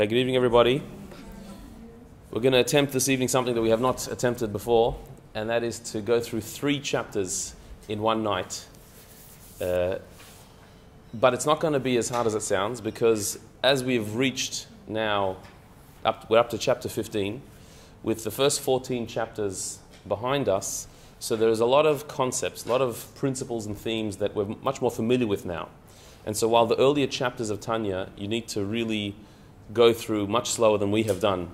good evening, everybody. We're going to attempt this evening something that we have not attempted before, and that is to go through three chapters in one night. Uh, but it's not going to be as hard as it sounds because as we've reached now, up, we're up to chapter 15, with the first 14 chapters behind us, so there's a lot of concepts, a lot of principles and themes that we're much more familiar with now. And so while the earlier chapters of Tanya, you need to really go through much slower than we have done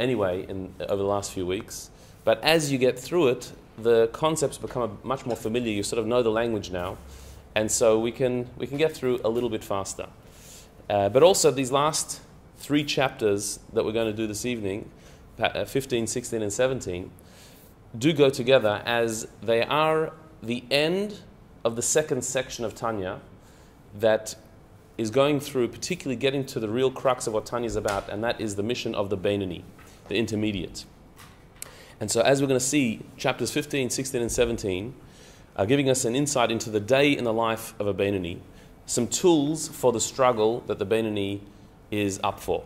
anyway in, over the last few weeks. But as you get through it, the concepts become much more familiar. You sort of know the language now. And so we can, we can get through a little bit faster. Uh, but also, these last three chapters that we're going to do this evening, uh, 15, 16, and 17, do go together as they are the end of the second section of Tanya that is going through, particularly getting to the real crux of what Tanya is about, and that is the mission of the Beinoni, the intermediate. And so, as we're going to see, chapters 15, 16, and 17 are giving us an insight into the day in the life of a Beinoni, some tools for the struggle that the Beinoni is up for.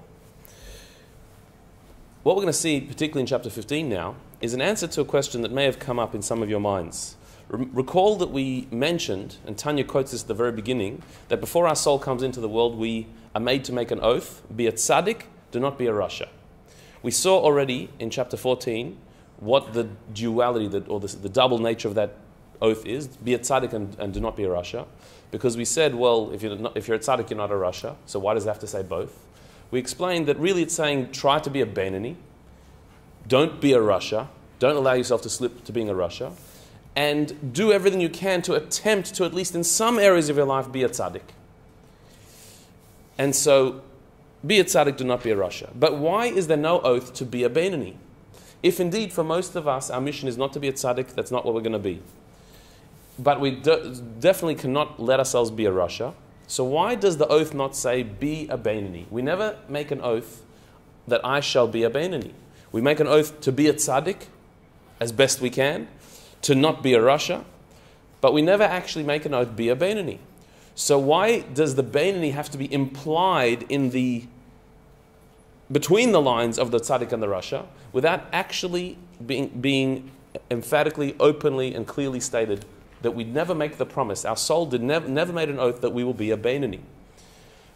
What we're going to see, particularly in chapter 15 now, is an answer to a question that may have come up in some of your minds. Recall that we mentioned, and Tanya quotes this at the very beginning, that before our soul comes into the world, we are made to make an oath be a tzaddik, do not be a rasha. We saw already in chapter 14 what the duality that, or the, the double nature of that oath is be a tzaddik and, and do not be a rasha. Because we said, well, if you're, not, if you're a tzaddik, you're not a rasha, so why does it have to say both? We explained that really it's saying try to be a Beinoni, don't be a rasha, don't allow yourself to slip to being a rasha and do everything you can to attempt to, at least in some areas of your life, be a tzaddik. And so, be a tzaddik, do not be a rasha. But why is there no oath to be a Beinoni? If indeed, for most of us, our mission is not to be a tzaddik, that's not what we're going to be. But we de- definitely cannot let ourselves be a rasha. So why does the oath not say, be a Beinoni? We never make an oath that I shall be a Beinoni. We make an oath to be a tzaddik as best we can, to not be a rasha, but we never actually make an oath be a Beinoni. So why does the Beinoni have to be implied in the between the lines of the tzaddik and the rasha without actually being, being emphatically, openly, and clearly stated that we'd never make the promise. Our soul did never, never made an oath that we will be a Beinoni.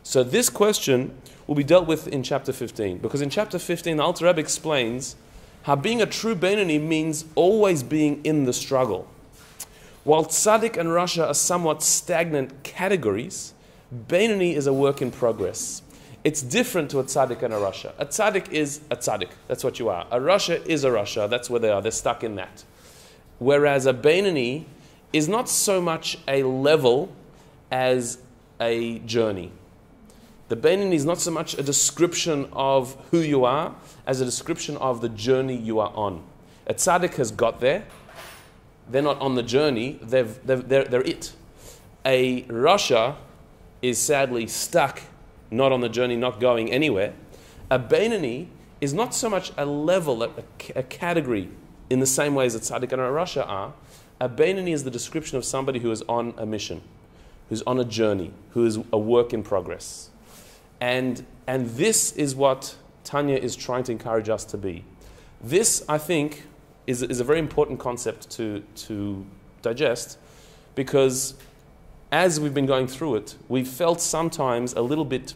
So this question will be dealt with in chapter 15 because in chapter 15 the Alter Rebbe explains how being a true Beinoni means always being in the struggle. While tzaddik and rasha are somewhat stagnant categories, Beinoni is a work in progress. It's different to a tzaddik and a rasha. A tzaddik is a tzaddik, that's what you are. A rasha is a rasha, that's where they are, they're stuck in that. Whereas a Beinoni is not so much a level as a journey. The Beinoni is not so much a description of who you are as a description of the journey you are on. A tzaddik has got there. They're not on the journey, they've, they've, they're, they're it. A rasha is sadly stuck, not on the journey, not going anywhere. A Beinoni is not so much a level, a, a category, in the same way as a tzaddik and a rasha are. A Beinoni is the description of somebody who is on a mission, who's on a journey, who is a work in progress. And, and this is what Tanya is trying to encourage us to be. This, I think, is, is a very important concept to, to digest because as we've been going through it, we've felt sometimes a little bit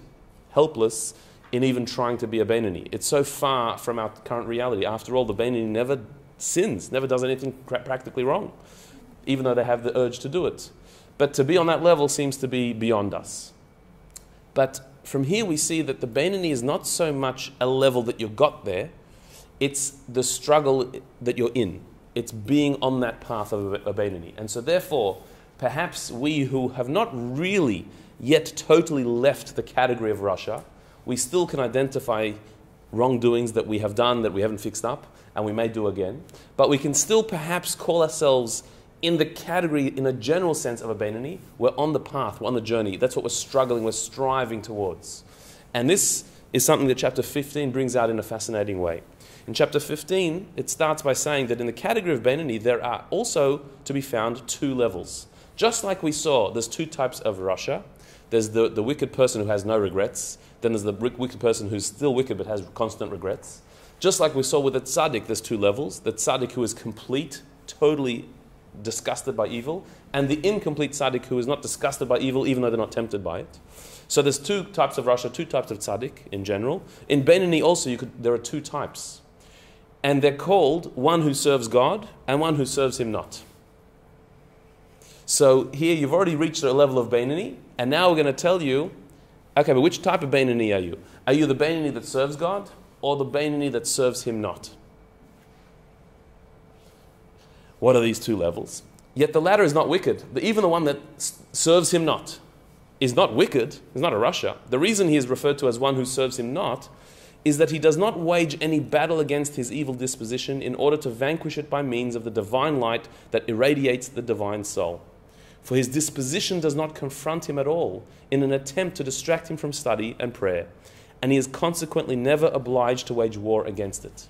helpless in even trying to be a Beinoni. It's so far from our current reality. After all, the Beinoni never sins, never does anything practically wrong, even though they have the urge to do it. But to be on that level seems to be beyond us. But from here we see that the Beinoni is not so much a level that you got there, it's the struggle that you're in. It's being on that path of a. And so therefore, perhaps we who have not really yet totally left the category of rasha, we still can identify wrongdoings that we have done that we haven't fixed up and we may do again. But we can still perhaps call ourselves in the category, in a general sense, of a Beinoni, we're on the path, we're on the journey. That's what we're struggling, we're striving towards. And this is something that chapter 15 brings out in a fascinating way. In chapter 15, it starts by saying that in the category of Beinoni, there are also to be found two levels. Just like we saw, there's two types of rasha. There's the, the wicked person who has no regrets. Then there's the wicked person who's still wicked but has constant regrets. Just like we saw with the tzaddik, there's two levels. The tzaddik who is complete, totally disgusted by evil, and the incomplete tzaddik who is not disgusted by evil even though they're not tempted by it. So there's two types of rasha, two types of tzaddik in general. In Beinoni also, could, there are two types. And they're called one who serves God and one who serves him not. So here you've already reached a level of Beinoni, and now we're going to tell you, okay, but which type of Beinoni are you? Are you the Beinoni that serves God or the Beinoni that serves him not? What are these two levels? Yet the latter is not wicked. Even the one that serves him not is not wicked, is not a rasha. The reason he is referred to as one who serves him not is that he does not wage any battle against his evil disposition in order to vanquish it by means of the divine light that irradiates the divine soul. For his disposition does not confront him at all in an attempt to distract him from study and prayer, and he is consequently never obliged to wage war against it.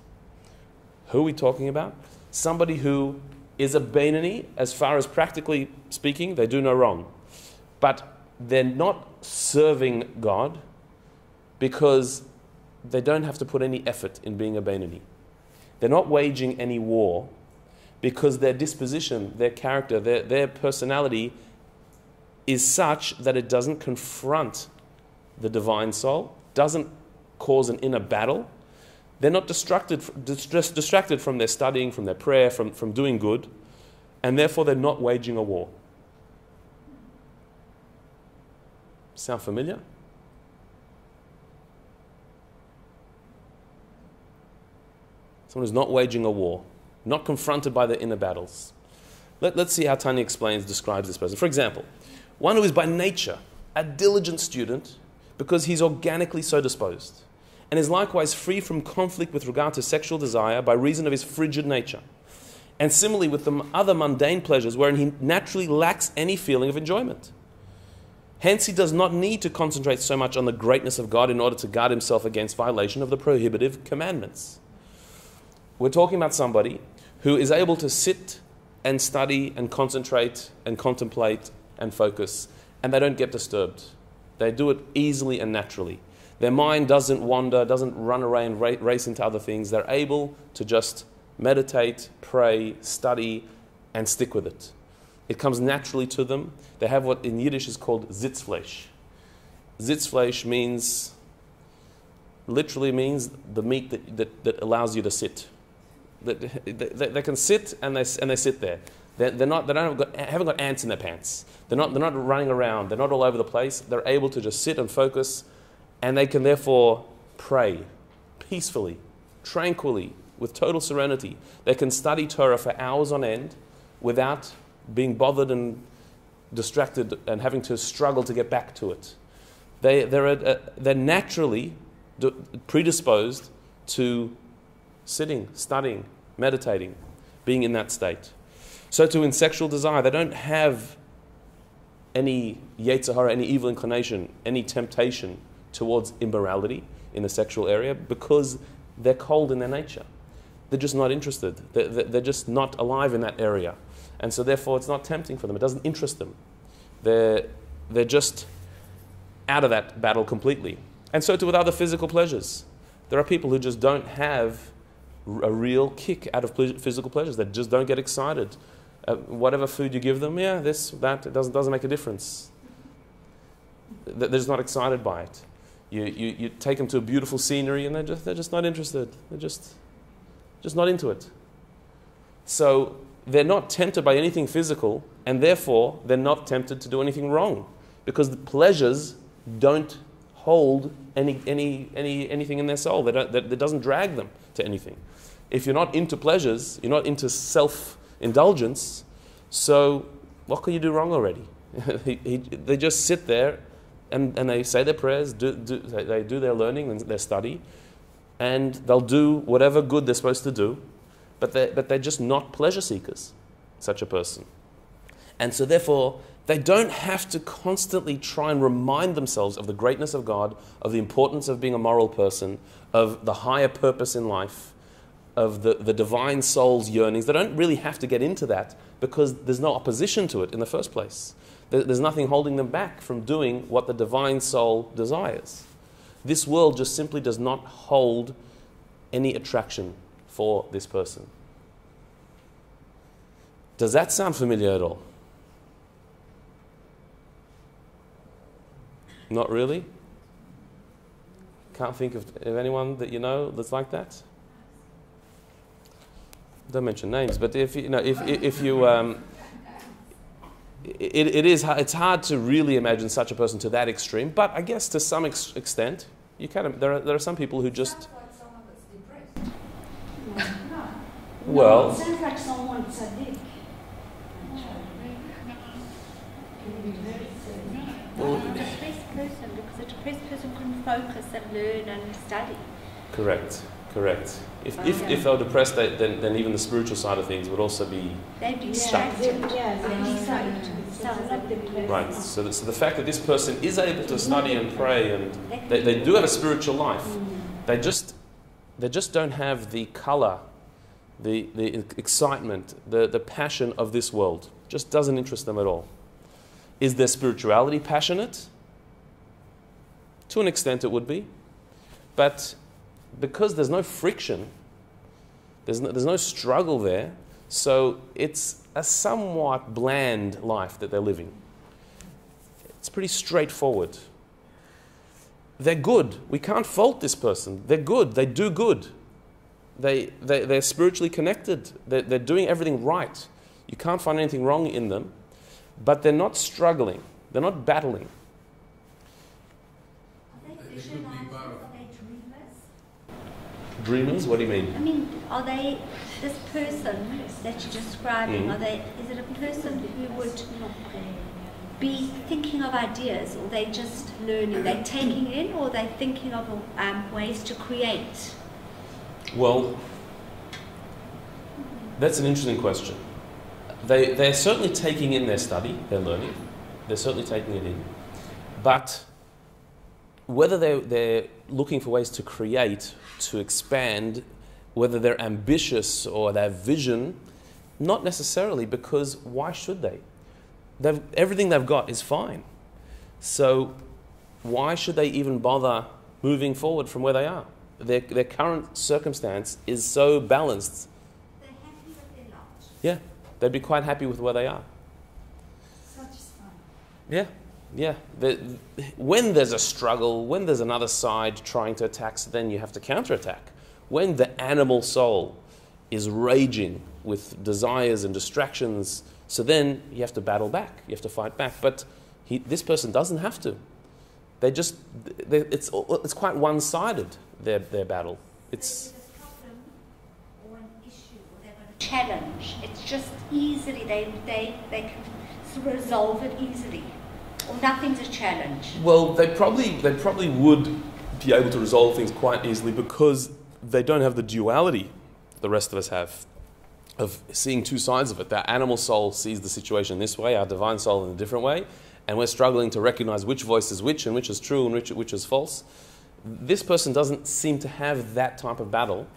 Who are we talking about? Somebody who is a Beinoni, as far as practically speaking, they do no wrong. But they're not serving God because they don't have to put any effort in being a Beinoni. They're not waging any war because their disposition, their character, their, their personality is such that it doesn't confront the divine soul, doesn't cause an inner battle. They're not distracted, distracted from their studying, from their prayer, from, from doing good, and therefore they're not waging a war. Sound familiar? Someone who's not waging a war, not confronted by their inner battles. Let, us see how Tanya explains, describes this person. For example, one who is by nature a diligent student because he's organically so disposed, and is likewise free from conflict with regard to sexual desire by reason of his frigid nature. And similarly with the other mundane pleasures wherein he naturally lacks any feeling of enjoyment. Hence, he does not need to concentrate so much on the greatness of God in order to guard himself against violation of the prohibitive commandments. We're talking about somebody who is able to sit and study and concentrate and contemplate and focus, and they don't get disturbed. They do it easily and naturally. Their mind doesn't wander, doesn't run away and race into other things. They're able to just meditate, pray, study, and stick with it. It comes naturally to them. They have what in Yiddish is called Sitzfleisch. Sitzfleisch means, literally means the meat that, that, that allows you to sit. That, they, they, can sit and they, and they sit there. They're, they're not, they don't have got, haven't got ants in their pants. They're not, they're not running around. They're not all over the place. They're able to just sit and focus, and they can therefore pray peacefully, tranquilly, with total serenity. They can study Torah for hours on end without being bothered and distracted and having to struggle to get back to it. They, they're, they're naturally predisposed to sitting, studying, meditating, being in that state. So too in sexual desire, they don't have any yetzer hara, any evil inclination, any temptation towards immorality in the sexual area because they're cold in their nature. They're just not interested. They're, they're just not alive in that area. And so, therefore, it's not tempting for them. It doesn't interest them. They're, they're just out of that battle completely. And so, too, with other physical pleasures. There are people who just don't have a real kick out of physical pleasures. They just don't get excited. Uh, whatever food you give them, yeah, this, that, it doesn't, doesn't make a difference. They're just not excited by it. You, you, you take them to a beautiful scenery and they're just, they're just not interested. They're just, just not into it. So they're not tempted by anything physical, and therefore they're not tempted to do anything wrong because the pleasures don't hold any, any, any, anything in their soul. That, that doesn't drag them to anything. If you're not into pleasures, you're not into self indulgence, so what can you do wrong already? he, he, they just sit there and, and they say their prayers, do, do, they, they do their learning and their study, and they'll do whatever good they're supposed to do but they're, but they're just not pleasure seekers, such a person. And so, therefore, they don't have to constantly try and remind themselves of the greatness of God, of the importance of being a moral person, of the higher purpose in life, of the, the divine soul's yearnings. They don't really have to get into that because there's no opposition to it in the first place. There's nothing holding them back from doing what the divine soul desires. This world just simply does not hold any attraction for this person. Does that sound familiar at all? Not really? Can't think of, of anyone that you know that's like that? Don't mention names, but if you know, if, if you, um, it, it is, it's hard to really imagine such a person to that extreme, but I guess to some ex- extent, you can, there are, there are some people who just, well, it sounds like someone tzaddik. Well- a depressed person because a depressed person couldn't focus and learn and study. correct, correct. If, if, Okay. if they were depressed, they, then, then even the spiritual side of things would also be They'd be distracted. they- yeah, They'd they be need so, to- so it's not depressed. right. So, the, so the fact that this person is able to study and pray and they, they, they do have a spiritual life, Mm. they just they just don't have the color, the, the excitement, the, the passion of this world. Just doesn't interest them at all. Is their spirituality passionate? To an extent, it would be. But because there's no friction, there's no, there's no struggle there, so it's a somewhat bland life that they're living. It's pretty straightforward. They're good. We can't fault this person. They're good. They do good. They, they, they're spiritually connected. They're, they're doing everything right. You can't find anything wrong in them, but they're not struggling. They're not battling. Are they They should be visualizers? both. Are they dreamers? What do you mean? I mean, are they this person that you're describing? Mhm. Are they? Is it a person who would be thinking of ideas, or they just learning? They're taking in, or they're thinking of um, ways to create? Well, that's an interesting question. They, they're certainly taking in their study, they're learning, they're certainly taking it in. But whether they're, they're looking for ways to create, to expand, whether they're ambitious or they have vision, not necessarily, because why should they? They've, everything they've got is fine. So why should they even bother moving forward from where they are? Their, their current circumstance is so balanced, They're happy with their lot. yeah, they'd be quite happy with where they are. Such fun. Yeah, yeah. The, when there's a struggle, when there's another side trying to attack, then you have to counterattack. When the animal soul is raging with desires and distractions, so then you have to battle back, you have to fight back. But he, this person doesn't have to. They just, they, it's, it's quite one sided, their, their battle. It's. A problem or an issue, or a challenge. It's just easily they they they can resolve it easily, or nothing's a challenge. Well, they probably they probably would be able to resolve things quite easily because they don't have the duality the rest of us have of seeing two sides of it. The animal soul sees the situation this way, our divine soul in a different way, and we're struggling to recognize which voice is which and which is true and which, which is false. This person doesn't seem to have that type of battle.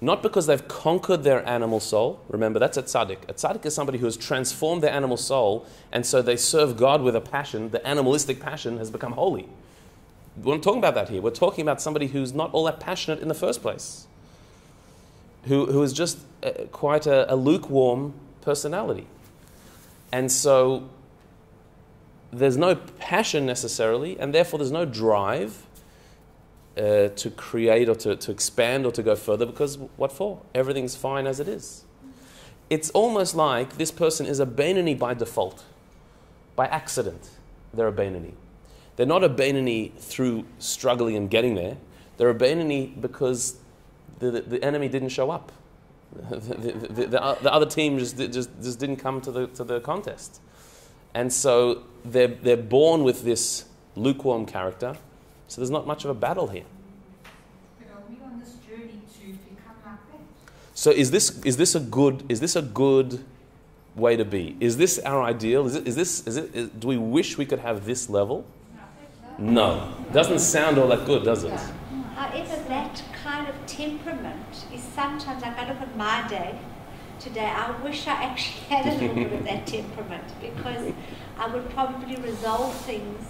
Not because they've conquered their animal soul. Remember, that's a tzaddik. A tzaddik is somebody who has transformed their animal soul, and so they serve God with a passion. The animalistic passion has become holy. We're not talking about that here. We're talking about somebody who's not all that passionate in the first place, who, who is just uh, quite a, a lukewarm personality. And so there's no passion necessarily, and therefore there's no drive uh, to create or to, to expand or to go further because what for? Everything's fine as it is. It's almost like this person is a Beinoni by default, by accident. They're a Beinoni. They're not a Beinoni through struggling and getting there. They're a Beinoni because the, the, the enemy didn't show up. The, the, the, the, the other team just, just, just didn't come to the, to the contest. And so they're, they're born with this lukewarm character. So there's not much of a battle here. But are we on this journey to become like that? So is this, is this a good is this a good way to be? Is this our ideal? Is, it, is this is it? Is, do we wish we could have this level? No, doesn't sound all that good, does it? However, that kind of temperament is sometimes like I look at my day, today. I wish I actually had a little bit of that temperament because I would probably resolve things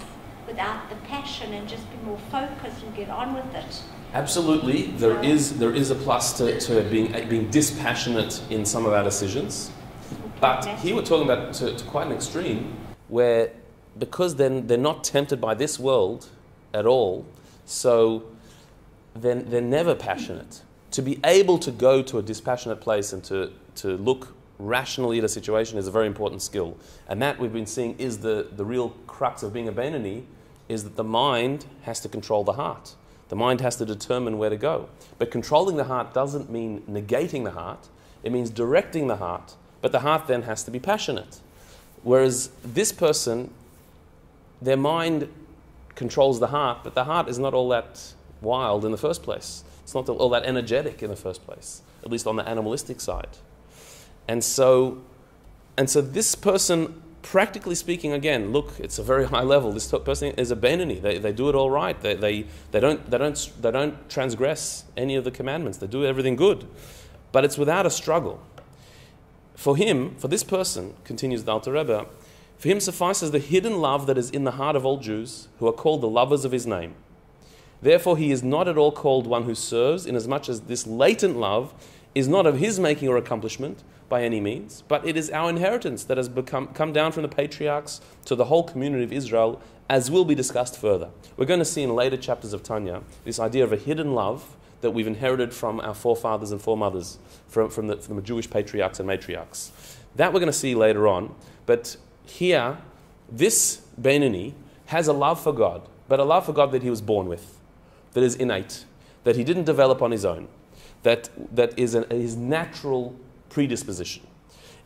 without the passion and just be more focused and get on with it. Absolutely, there is there is a plus to, to being being dispassionate in some of our decisions, but here we're talking about to, to quite an extreme where because then they're not tempted by this world at all, so then they're never passionate. To be able to go to a dispassionate place and to, to look rationally at a situation is a very important skill. And that we've been seeing is the, the real crux of being a Beinoni, is that the mind has to control the heart. The mind has to determine where to go. But controlling the heart doesn't mean negating the heart, it means directing the heart. But the heart then has to be passionate. Whereas this person, their mind controls the heart, but the heart is not all that wild in the first place. It's not all that energetic in the first place, at least on the animalistic side. And so, and so this person, practically speaking, again, look, it's a very high level. This person is a Beinoni. They, they do it all right. They, they, they, don't, they, don't, they don't transgress any of the commandments. They do everything good. But it's without a struggle. For him, for this person, continues the Alter Rebbe, for him suffices the hidden love that is in the heart of all Jews, who are called the lovers of his name. Therefore, he is not at all called one who serves, inasmuch as this latent love is not of his making or accomplishment by any means, but it is our inheritance that has become, come down from the patriarchs to the whole community of Israel, as will be discussed further. We're going to see in later chapters of Tanya this idea of a hidden love that we've inherited from our forefathers and foremothers, from, from, the, from the Jewish patriarchs and matriarchs. That we're going to see later on, but here, this Beinoni has a love for God, but a love for God that he was born with that is innate, that he didn't develop on his own, that, that is an, his natural predisposition.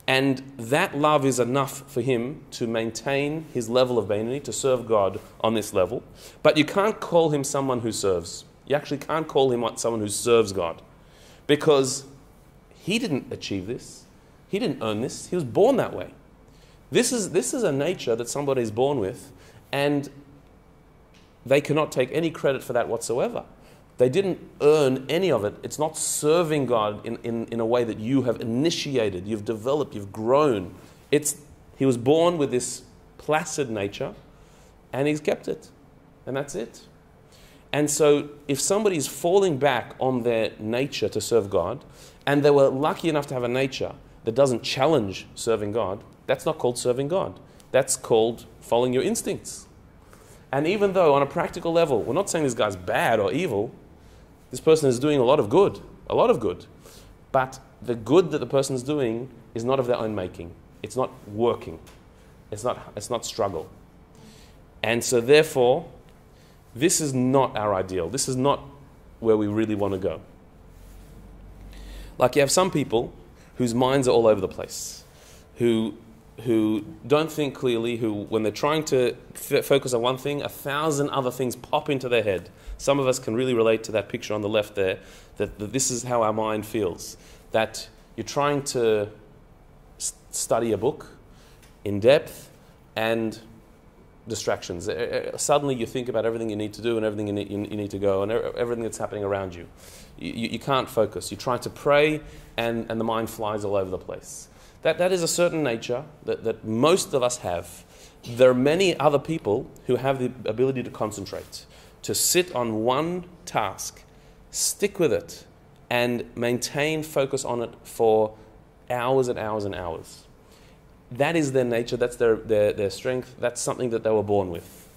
And that love is enough for him to maintain his level of Beinoni, to serve God on this level. But you can't call him someone who serves. You actually can't call him someone who serves God. Because he didn't achieve this. He didn't earn this. He was born that way. This is, this is a nature that somebody is born with. And they cannot take any credit for that whatsoever. They didn't earn any of it. It's not serving God in, in, in a way that you have initiated, you've developed, you've grown. It's, he was born with this placid nature and he's kept it. And that's it. And so, if somebody's falling back on their nature to serve God, and they were lucky enough to have a nature that doesn't challenge serving God, that's not called serving God. That's called following your instincts. And even though, on a practical level, we're not saying this guy's bad or evil, this person is doing a lot of good, a lot of good. But the good that the person is doing is not of their own making. It's not working. It's not, it's not struggle. And so, therefore, this is not our ideal. This is not where we really want to go. Like you have some people whose minds are all over the place, who who don't think clearly, who, when they're trying to f- focus on one thing, a thousand other things pop into their head. Some of us can really relate to that picture on the left there, that, that this is how our mind feels. That you're trying to study a book in depth and distractions. Suddenly you think about everything you need to do and everything you need, you need to go and everything that's happening around you. You, you. you can't focus. You try to pray and, and the mind flies all over the place. That, that is a certain nature that, that most of us have. There are many other people who have the ability to concentrate, to sit on one task, stick with it, and maintain focus on it for hours and hours and hours. That is their nature, that's their, their, their strength, that's something that they were born with.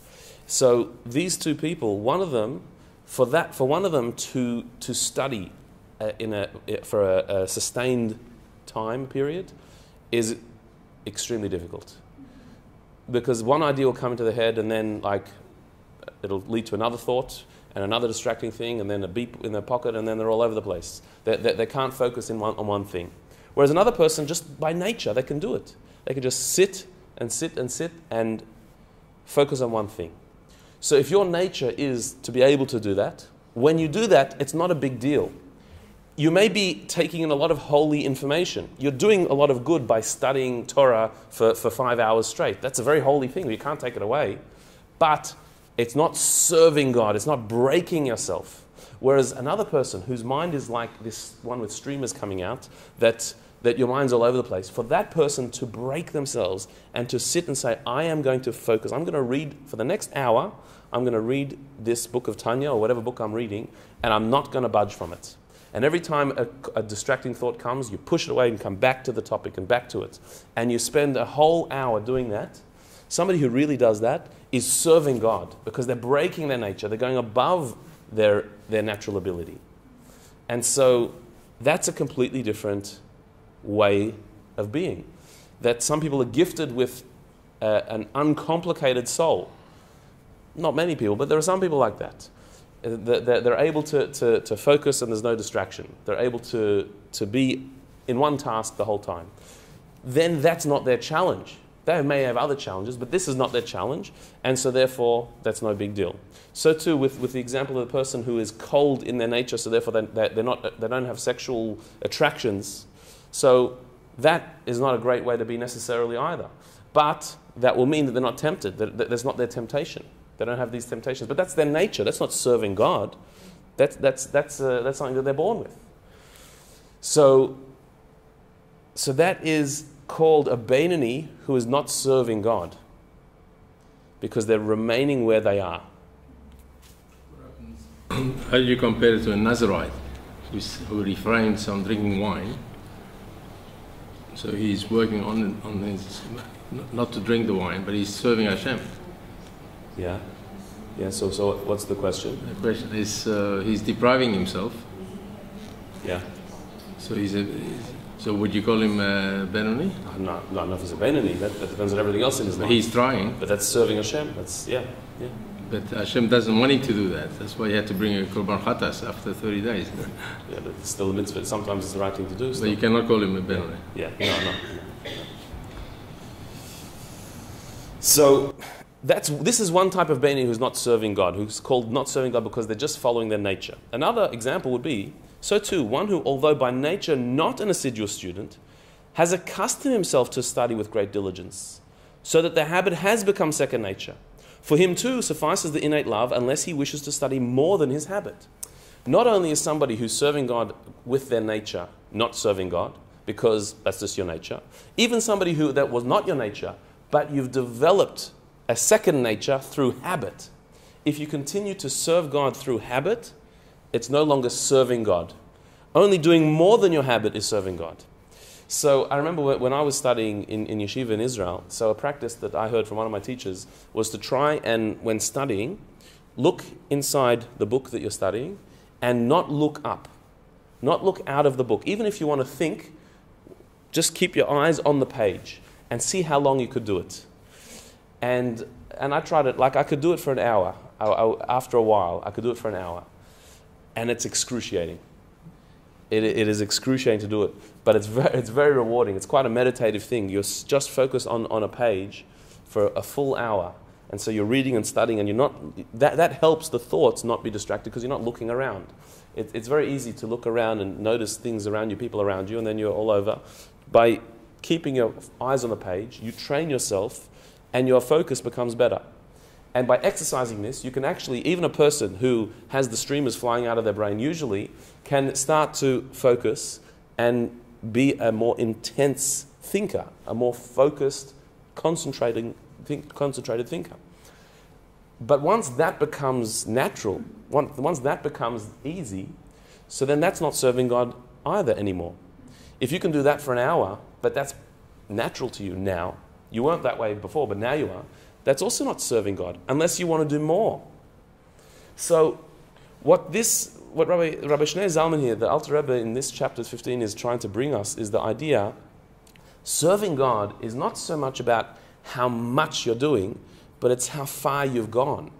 So these two people, one of them, for that, for one of them to, to study uh, in a, for a, a sustained time period, is extremely difficult. Because one idea will come into the head and then like it'll lead to another thought and another distracting thing and then a beep in their pocket and then they're all over the place. They, they, they can't focus in one, on one thing. Whereas another person, just by nature, they can do it. They can just sit and sit and sit and focus on one thing. So if your nature is to be able to do that, when you do that, it's not a big deal you may be taking in a lot of holy information. You're doing a lot of good by studying Torah for, for five hours straight. That's a very holy thing. You can't take it away. But it's not serving God, it's not breaking yourself. Whereas another person whose mind is like this one with streamers coming out, that, that your mind's all over the place, for that person to break themselves and to sit and say, I am going to focus, I'm going to read for the next hour, I'm going to read this book of Tanya or whatever book I'm reading, and I'm not going to budge from it. And every time a, a, distracting thought comes, you push it away and come back to the topic and back to it. And you spend a whole hour doing that. Somebody who really does that is serving God because they're breaking their nature, they're going above their, their natural ability. And so that's a completely different way of being. That some people are gifted with uh, an uncomplicated soul. Not many people, but there are some people like that they're able to, to, to focus and there's no distraction. They're able to, to be in one task the whole time. Then that's not their challenge. They may have other challenges, but this is not their challenge, and so therefore that's no big deal. So too with, with the example of the person who is cold in their nature, so therefore they, they're not, they don't have sexual attractions. So that is not a great way to be necessarily either. But that will mean that they're not tempted, that, that not their temptation. They don't have these temptations. But that's their nature. That's not serving God. That's, that's, that's, uh, that's something that they're born with. So, so that is called a Beinoni who is not serving God because they're remaining where they are. How do you compare it to a Nazarite who refrains from drinking wine? So he's working on, on his, not to drink the wine, but he's serving Hashem. Yeah. Yeah, so, so what's the question? The question is uh, he's depriving himself. Yeah. So he's a, so would you call him a Benoni? Not, not enough as a Benoni. That, that depends on everything else in his life. He's trying. But that's serving Hashem. That's, yeah, yeah. But Hashem doesn't want him to do that. That's why he had to bring a Korban Khatas after 30 days. yeah, but it's still a mitzvah. Sometimes it's the right thing to do. Still. But you cannot call him a Benoni. Yeah, yeah. no, no. So, that's, this is one type of Beni who's not serving God, who's called not serving God because they're just following their nature. Another example would be so too, one who, although by nature not an assiduous student, has accustomed himself to study with great diligence, so that the habit has become second nature. For him too suffices the innate love unless he wishes to study more than his habit. Not only is somebody who's serving God with their nature not serving God, because that's just your nature, even somebody who that was not your nature, but you've developed a second nature through habit. If you continue to serve God through habit, it's no longer serving God. Only doing more than your habit is serving God. So I remember when I was studying in, in yeshiva in Israel, so a practice that I heard from one of my teachers was to try and, when studying, look inside the book that you're studying and not look up, not look out of the book. Even if you want to think, just keep your eyes on the page and see how long you could do it. And, and I tried it, like I could do it for an hour. I, I, after a while, I could do it for an hour. And it's excruciating. It, it is excruciating to do it, but it's very, it's very rewarding. It's quite a meditative thing. You're just focused on, on a page for a full hour. And so you're reading and studying, and you're not, that, that helps the thoughts not be distracted because you're not looking around. It, it's very easy to look around and notice things around you, people around you, and then you're all over. By keeping your eyes on the page, you train yourself and your focus becomes better. And by exercising this, you can actually, even a person who has the streamers flying out of their brain usually, can start to focus and be a more intense thinker, a more focused, concentrating, think, concentrated thinker. But once that becomes natural, once that becomes easy, so then that's not serving God either anymore. If you can do that for an hour, but that's natural to you now, you weren't that way before, but now you are. That's also not serving God, unless you want to do more. So, what this, what Rabbi, Rabbi Shneur Zalman here, the Alter Rebbe in this chapter 15 is trying to bring us is the idea serving God is not so much about how much you're doing, but it's how far you've gone,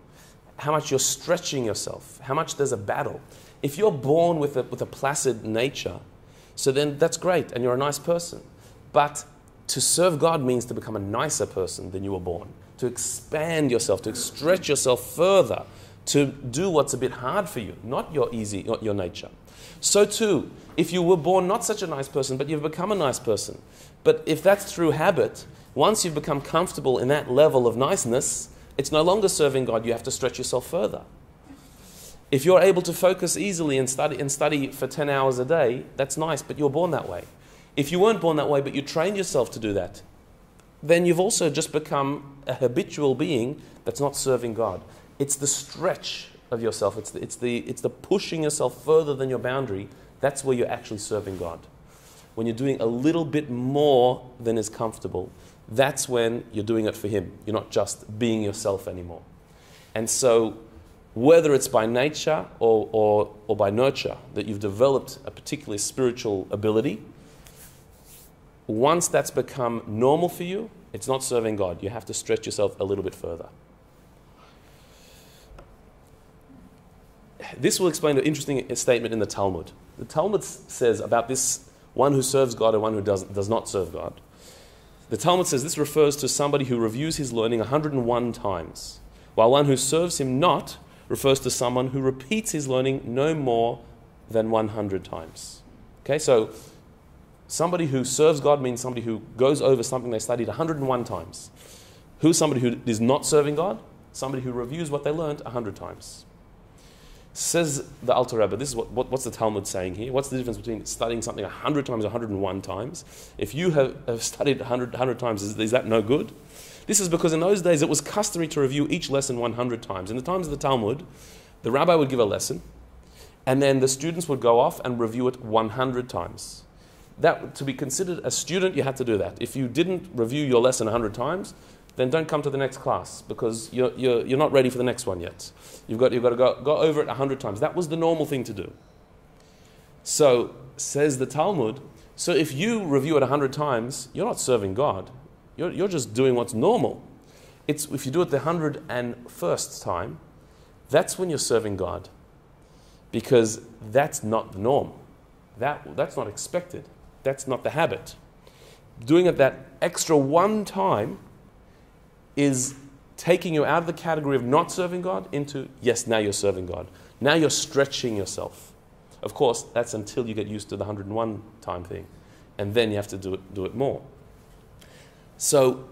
how much you're stretching yourself, how much there's a battle. If you're born with a, with a placid nature, so then that's great and you're a nice person. But to serve God means to become a nicer person than you were born, to expand yourself, to stretch yourself further, to do what's a bit hard for you, not your easy, not your nature. So too, if you were born not such a nice person, but you've become a nice person, but if that's through habit, once you've become comfortable in that level of niceness, it's no longer serving God, you have to stretch yourself further. If you're able to focus easily and study, and study for 10 hours a day, that's nice, but you're born that way. If you weren't born that way, but you trained yourself to do that, then you've also just become a habitual being that's not serving God. It's the stretch of yourself, it's the, it's the, it's the pushing yourself further than your boundary. That's where you're actually serving God. When you're doing a little bit more than is comfortable, that's when you're doing it for Him. You're not just being yourself anymore. And so, whether it's by nature or, or, or by nurture that you've developed a particular spiritual ability, once that's become normal for you, it's not serving God. You have to stretch yourself a little bit further. This will explain an interesting statement in the Talmud. The Talmud says about this one who serves God and one who does, does not serve God. The Talmud says this refers to somebody who reviews his learning 101 times, while one who serves him not refers to someone who repeats his learning no more than 100 times. Okay, so somebody who serves God means somebody who goes over something they studied 101 times. Who's somebody who is not serving God? Somebody who reviews what they learned 100 times. Says the Alter Rebbe, this is what, what, what's the Talmud saying here? What's the difference between studying something 100 times, 101 times? If you have, have studied 100, 100 times, is, is that no good? This is because in those days it was customary to review each lesson 100 times. In the times of the Talmud, the rabbi would give a lesson, and then the students would go off and review it 100 times. That, to be considered a student, you had to do that. If you didn't review your lesson 100 times, then don't come to the next class because you're, you're, you're not ready for the next one yet. You've got, you've got to go, go over it 100 times. That was the normal thing to do. So, says the Talmud, so if you review it 100 times, you're not serving God. You're, you're just doing what's normal. It's, if you do it the 101st time, that's when you're serving God. Because that's not the norm. That, that's not expected. That's not the habit. Doing it that extra one time is taking you out of the category of not serving God into, yes, now you're serving God. Now you're stretching yourself. Of course, that's until you get used to the 101 time thing. And then you have to do it, do it more. So,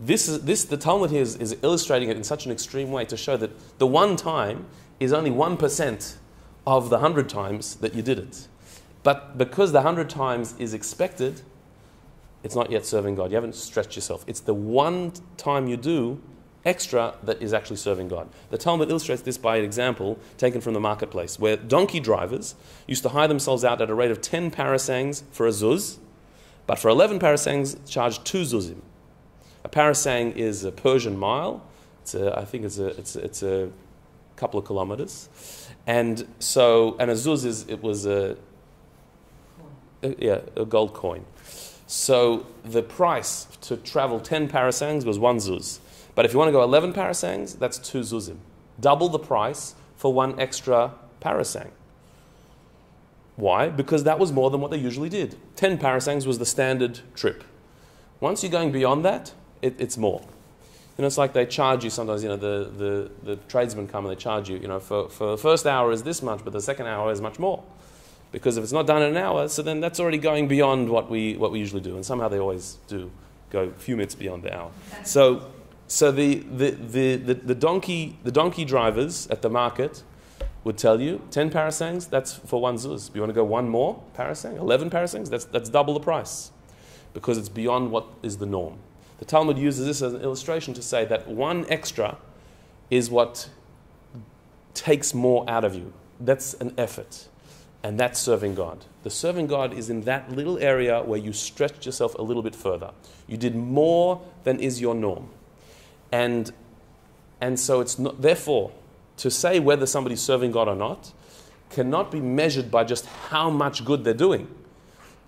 this is, this, the Talmud here is, is illustrating it in such an extreme way to show that the one time is only 1% of the 100 times that you did it. But because the 100 times is expected, it's not yet serving God. You haven't stretched yourself. It's the one time you do extra that is actually serving God. The Talmud illustrates this by an example taken from the marketplace, where donkey drivers used to hire themselves out at a rate of 10 parasangs for a zuz, but for 11 parasangs charged 2 zuzim. A parasang is a Persian mile. It's a, I think it's a, it's, a, it's a couple of kilometers. And so, and a zuz is, it was a, a yeah, a gold coin. So the price to travel 10 parasangs was one zuz. But if you want to go 11 parasangs, that's two zuzim. Double the price for one extra parasang. Why? Because that was more than what they usually did. 10 parasangs was the standard trip. Once you're going beyond that, it, it's more. You know, it's like they charge you sometimes, you know, the, the, the tradesmen come and they charge you, you know, for, for the first hour is this much, but the second hour is much more. Because if it's not done in an hour, so then that's already going beyond what we, what we usually do. And somehow they always do go a few minutes beyond the hour. So, so the, the, the, the, the donkey, the donkey drivers at the market would tell you 10 parasangs, that's for one zuz. You want to go one more parasang, 11 parasangs, that's, that's double the price because it's beyond what is the norm. The Talmud uses this as an illustration to say that one extra is what takes more out of you. That's an effort. And that's serving God. The serving God is in that little area where you stretched yourself a little bit further. You did more than is your norm. And, and so it's not, therefore, to say whether somebody's serving God or not cannot be measured by just how much good they're doing.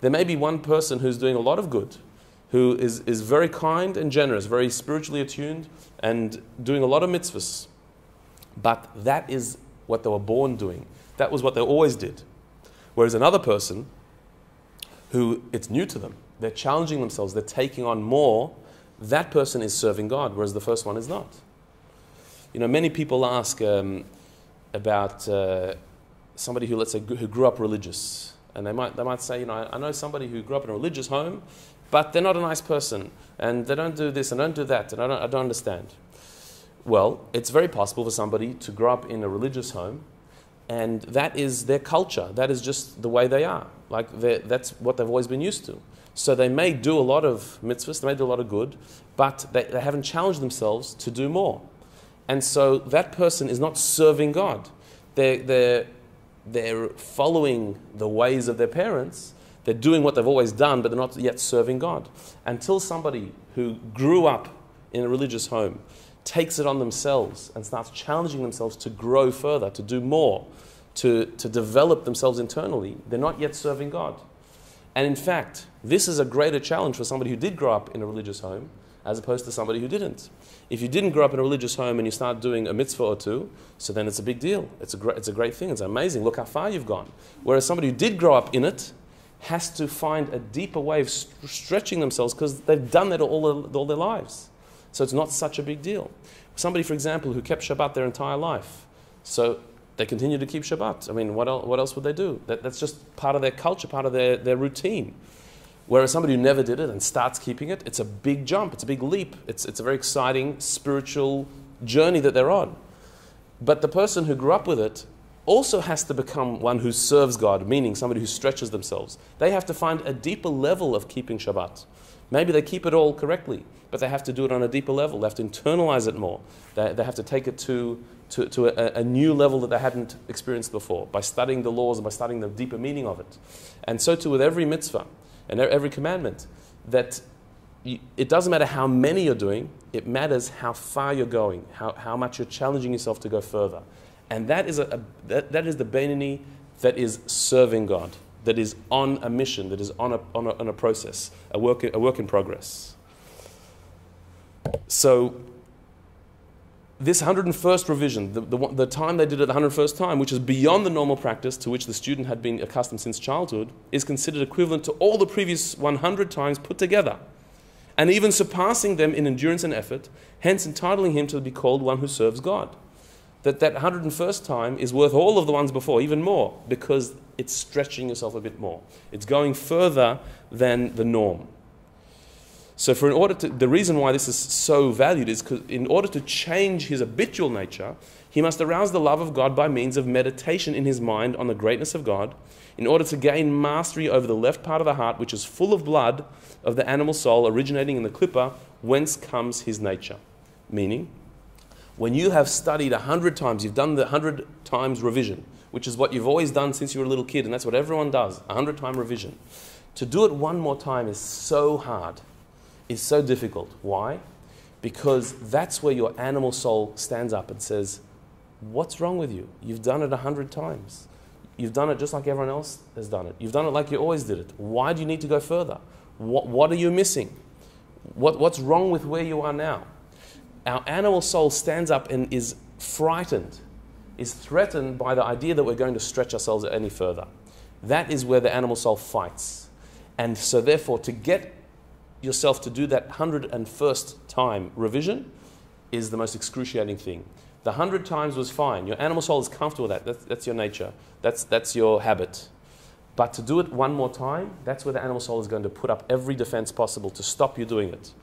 There may be one person who's doing a lot of good, who is, is very kind and generous, very spiritually attuned, and doing a lot of mitzvahs. But that is what they were born doing. That was what they always did. Whereas another person who it's new to them, they're challenging themselves, they're taking on more, that person is serving God, whereas the first one is not. You know, many people ask um, about uh, somebody who, let's say, who grew up religious. And they might, they might say, you know, I know somebody who grew up in a religious home, but they're not a nice person, and they don't do this and don't do that, and I don't, I don't understand. Well, it's very possible for somebody to grow up in a religious home And that is their culture. That is just the way they are. Like that's what they've always been used to. So they may do a lot of mitzvahs, they may do a lot of good, but they, they haven't challenged themselves to do more. And so that person is not serving God. They're, they're, they're following the ways of their parents. They're doing what they've always done, but they're not yet serving God. Until somebody who grew up in a religious home takes it on themselves and starts challenging themselves to grow further, to do more, to, to develop themselves internally, they're not yet serving God. And in fact, this is a greater challenge for somebody who did grow up in a religious home as opposed to somebody who didn't. If you didn't grow up in a religious home and you start doing a mitzvah or two, so then it's a big deal. It's a, great, it's a great thing. It's amazing. Look how far you've gone. Whereas somebody who did grow up in it has to find a deeper way of st- stretching themselves because they've done that all, all their lives. So it's not such a big deal. Somebody, for example, who kept Shabbat their entire life, so they continue to keep Shabbat. I mean, what, el- what else would they do? That, that's just part of their culture, part of their, their routine. Whereas somebody who never did it and starts keeping it, it's a big jump, it's a big leap. It's, it's a very exciting spiritual journey that they're on. But the person who grew up with it also has to become one who serves God, meaning somebody who stretches themselves. They have to find a deeper level of keeping Shabbat. Maybe they keep it all correctly, but they have to do it on a deeper level. They have to internalize it more. They, they have to take it to, to, to a, a new level that they hadn't experienced before by studying the laws and by studying the deeper meaning of it. And so too with every mitzvah and every commandment, that you, it doesn't matter how many you're doing, it matters how far you're going, how, how much you're challenging yourself to go further. And that is, a, a, that, that is the Beinoni that is serving God, that is on a mission, that is on a, on a, on a process, a work, a work in progress. So, this 101st revision, the, the, the time they did it the 101st time, which is beyond the normal practice to which the student had been accustomed since childhood, is considered equivalent to all the previous 100 times put together, and even surpassing them in endurance and effort, hence entitling him to be called one who serves God. That that 101st time is worth all of the ones before, even more, because it's stretching yourself a bit more. It's going further than the norm. So, for in order to, the reason why this is so valued is because in order to change his habitual nature, he must arouse the love of God by means of meditation in his mind on the greatness of God, in order to gain mastery over the left part of the heart, which is full of blood of the animal soul originating in the kelipah, whence comes his nature. Meaning, when you have studied a hundred times, you've done the hundred times revision, which is what you've always done since you were a little kid, and that's what everyone does, a hundred time revision. To do it one more time is so hard is so difficult. Why? Because that's where your animal soul stands up and says, What's wrong with you? You've done it a hundred times. You've done it just like everyone else has done it. You've done it like you always did it. Why do you need to go further? What, what are you missing? What, what's wrong with where you are now? Our animal soul stands up and is frightened, is threatened by the idea that we're going to stretch ourselves any further. That is where the animal soul fights. And so, therefore, to get yourself to do that 101st time revision is the most excruciating thing. The 100 times was fine. Your animal soul is comfortable with that. That's, that's your nature, that's, that's your habit. But to do it one more time, that's where the animal soul is going to put up every defense possible to stop you doing it.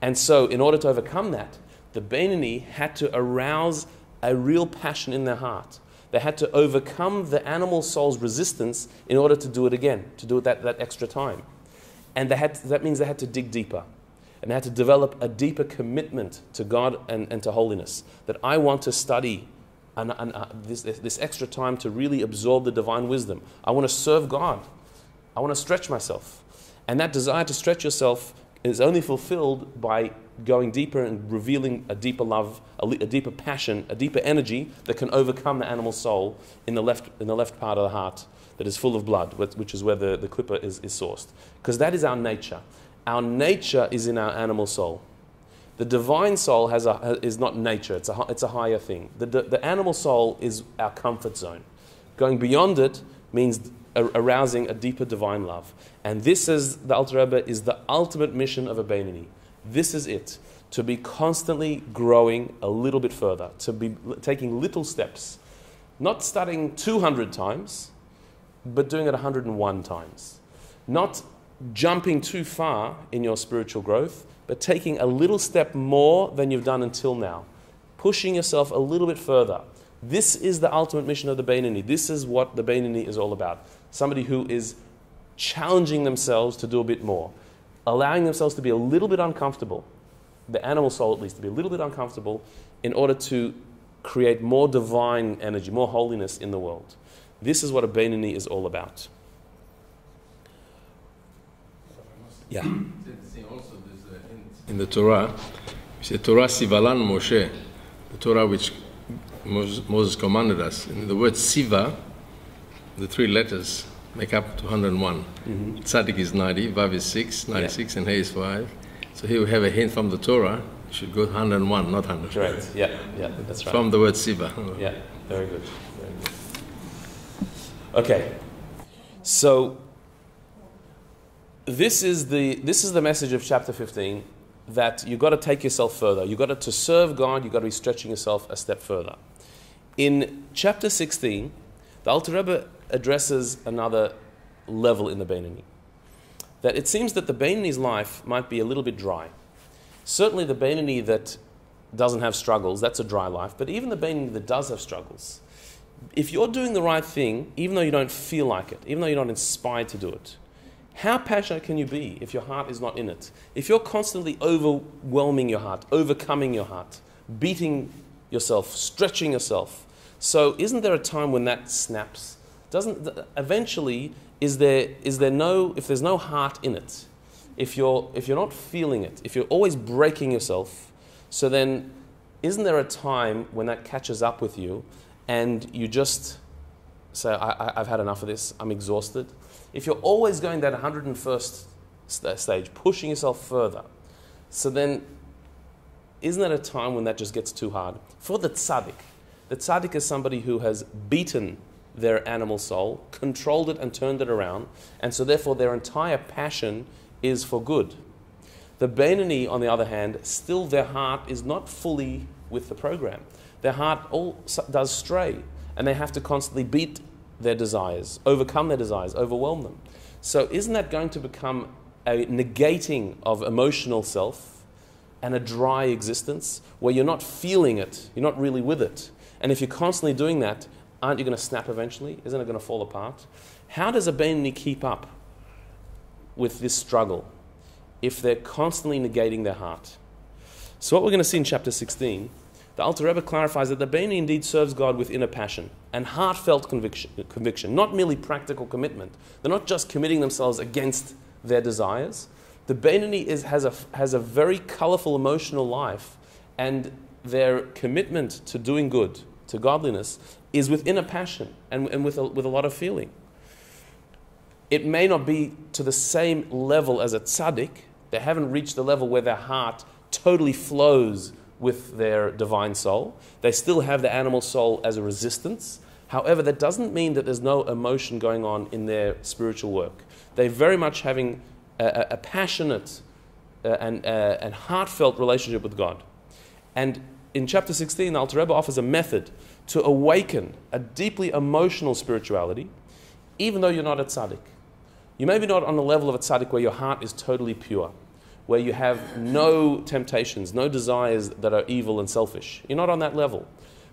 And so, in order to overcome that, the Beinoni had to arouse a real passion in their heart. They had to overcome the animal soul's resistance in order to do it again, to do it that, that extra time. And they had that means they had to dig deeper. And they had to develop a deeper commitment to God and, and to holiness. That I want to study and, and, uh, this, this extra time to really absorb the divine wisdom. I want to serve God. I want to stretch myself. And that desire to stretch yourself is only fulfilled by going deeper and revealing a deeper love, a, a deeper passion, a deeper energy that can overcome the animal soul in the left, in the left part of the heart that is full of blood, which is where the, the kelipah is, is sourced. Because that is our nature. Our nature is in our animal soul. The divine soul has a, is not nature, it's a, it's a higher thing. The, the, animal soul is our comfort zone. Going beyond it means arousing a deeper divine love. And this is, the Alter Rebbe, is the ultimate mission of a Beinoni. This is it. To be constantly growing a little bit further, to be taking little steps. Not studying 200 times, but doing it 101 times. Not jumping too far in your spiritual growth, but taking a little step more than you've done until now. Pushing yourself a little bit further. This is the ultimate mission of the Beinoni. This is what the Beinoni is all about. Somebody who is challenging themselves to do a bit more, allowing themselves to be a little bit uncomfortable, the animal soul at least, to be a little bit uncomfortable in order to create more divine energy, more holiness in the world. This is what a Beinoni is all about. Yeah. In the Torah, it says Torah tziva lanu Moshe, the Torah which Moses, Moses commanded us. And the word tziva, the three letters, make up to 101. Mm-hmm. Tzadik is 90, Vav is 6, 96, and He is 5. So here we have a hint from the Torah. You should go 101, not 100. Correct. Yeah, yeah, that's right. From the word tziva. Yeah, very good. Very good. Okay, so this is the this is the message of chapter 15 that you've got to take yourself further. You've got to, to serve God, you've got to be stretching yourself a step further. In chapter 16, the Alter Rebbe addresses another level in the Beinoni. That it seems that the Beinoni's life might be a little bit dry. Certainly, the Beinoni that doesn't have struggles, that's a dry life, but even the Beinoni that does have struggles, if you're doing the right thing, even though you don't feel like it, even though you're not inspired to do it, how passionate can you be if your heart is not in it? If you're constantly overwhelming your heart, overcoming your heart, beating yourself, stretching yourself. So, isn't there a time when that snaps? Doesn't eventually is there is there no if there's no heart in it, if you're if you're not feeling it, if you're always breaking yourself, so then isn't there a time when that catches up with you, and you just say, I, have had enough of this. I'm exhausted if you're always going that 101st st- stage, pushing yourself further, so then isn't that a time when that just gets too hard? For the tzaddik, the tzaddik is somebody who has beaten their animal soul, controlled it and turned it around, and so therefore their entire passion is for good. The Beinoni, on the other hand, still their heart is not fully with the program. Their heart all does stray, and they have to constantly beat their desires, overcome their desires, overwhelm them. So, isn't that going to become a negating of emotional self and a dry existence where you're not feeling it, you're not really with it? And if you're constantly doing that, aren't you going to snap eventually? Isn't it going to fall apart? How does a Beinoni keep up with this struggle if they're constantly negating their heart? So, what we're going to see in chapter 16 the Alter Rebbe clarifies that the Baini indeed serves God with inner passion and heartfelt conviction, conviction, not merely practical commitment. They're not just committing themselves against their desires. The Beinoni is, has, a, has a very colorful emotional life, and their commitment to doing good, to godliness, is with inner passion and, and with, a, with a lot of feeling. It may not be to the same level as a tzaddik. They haven't reached the level where their heart totally flows with their divine soul. They still have the animal soul as a resistance. However, that doesn't mean that there's no emotion going on in their spiritual work. They're very much having a, a passionate uh, and, uh, and heartfelt relationship with God. And in chapter 16, Alter Rebbe offers a method to awaken a deeply emotional spirituality, even though you're not a tzaddik. You may be not on the level of a tzaddik where your heart is totally pure where you have no temptations, no desires that are evil and selfish. You're not on that level.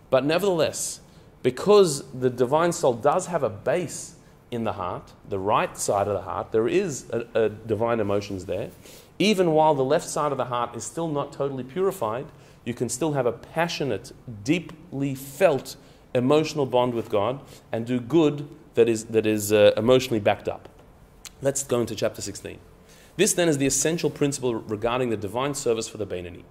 But nevertheless, because the divine soul does have a base in the heart, the right side of the heart, there is a, a divine emotions there. Even while the left side of the heart is still not totally purified, you can still have a passionate, deeply felt emotional bond with God and do good that is, that is uh, emotionally backed up. Let's go into chapter 16. This then is the essential principle regarding the divine service for the Beinoni.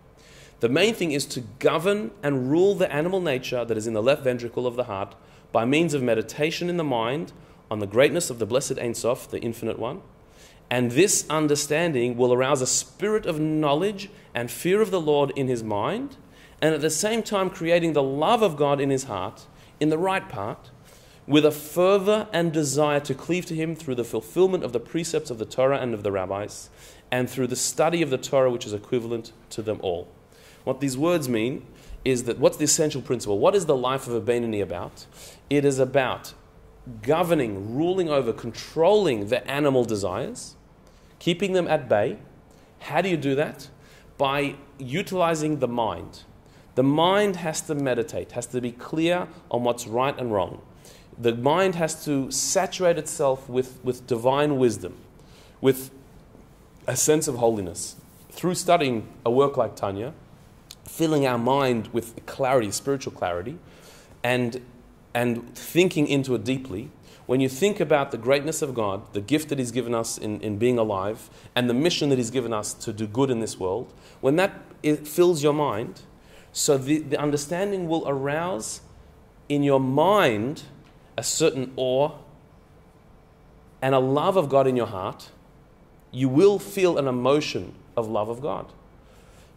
The main thing is to govern and rule the animal nature that is in the left ventricle of the heart by means of meditation in the mind on the greatness of the blessed Ein Sof, the infinite one. And this understanding will arouse a spirit of knowledge and fear of the Lord in his mind, and at the same time creating the love of God in his heart in the right part with a fervor and desire to cleave to Him through the fulfillment of the precepts of the Torah and of the rabbis, and through the study of the Torah, which is equivalent to them all. What these words mean is that what's the essential principle? What is the life of a Beinoni about? It is about governing, ruling over, controlling the animal desires, keeping them at bay. How do you do that? By utilizing the mind The mind has to meditate, has to be clear on what's right and wrong. The mind has to saturate itself with, with divine wisdom, with a sense of holiness. Through studying a work like Tanya, filling our mind with clarity, spiritual clarity, and, and thinking into it deeply, when you think about the greatness of God, the gift that He's given us in, in being alive, and the mission that He's given us to do good in this world, when that fills your mind, so the, the understanding will arouse in your mind a certain awe and a love of God in your heart, you will feel an emotion of love of God.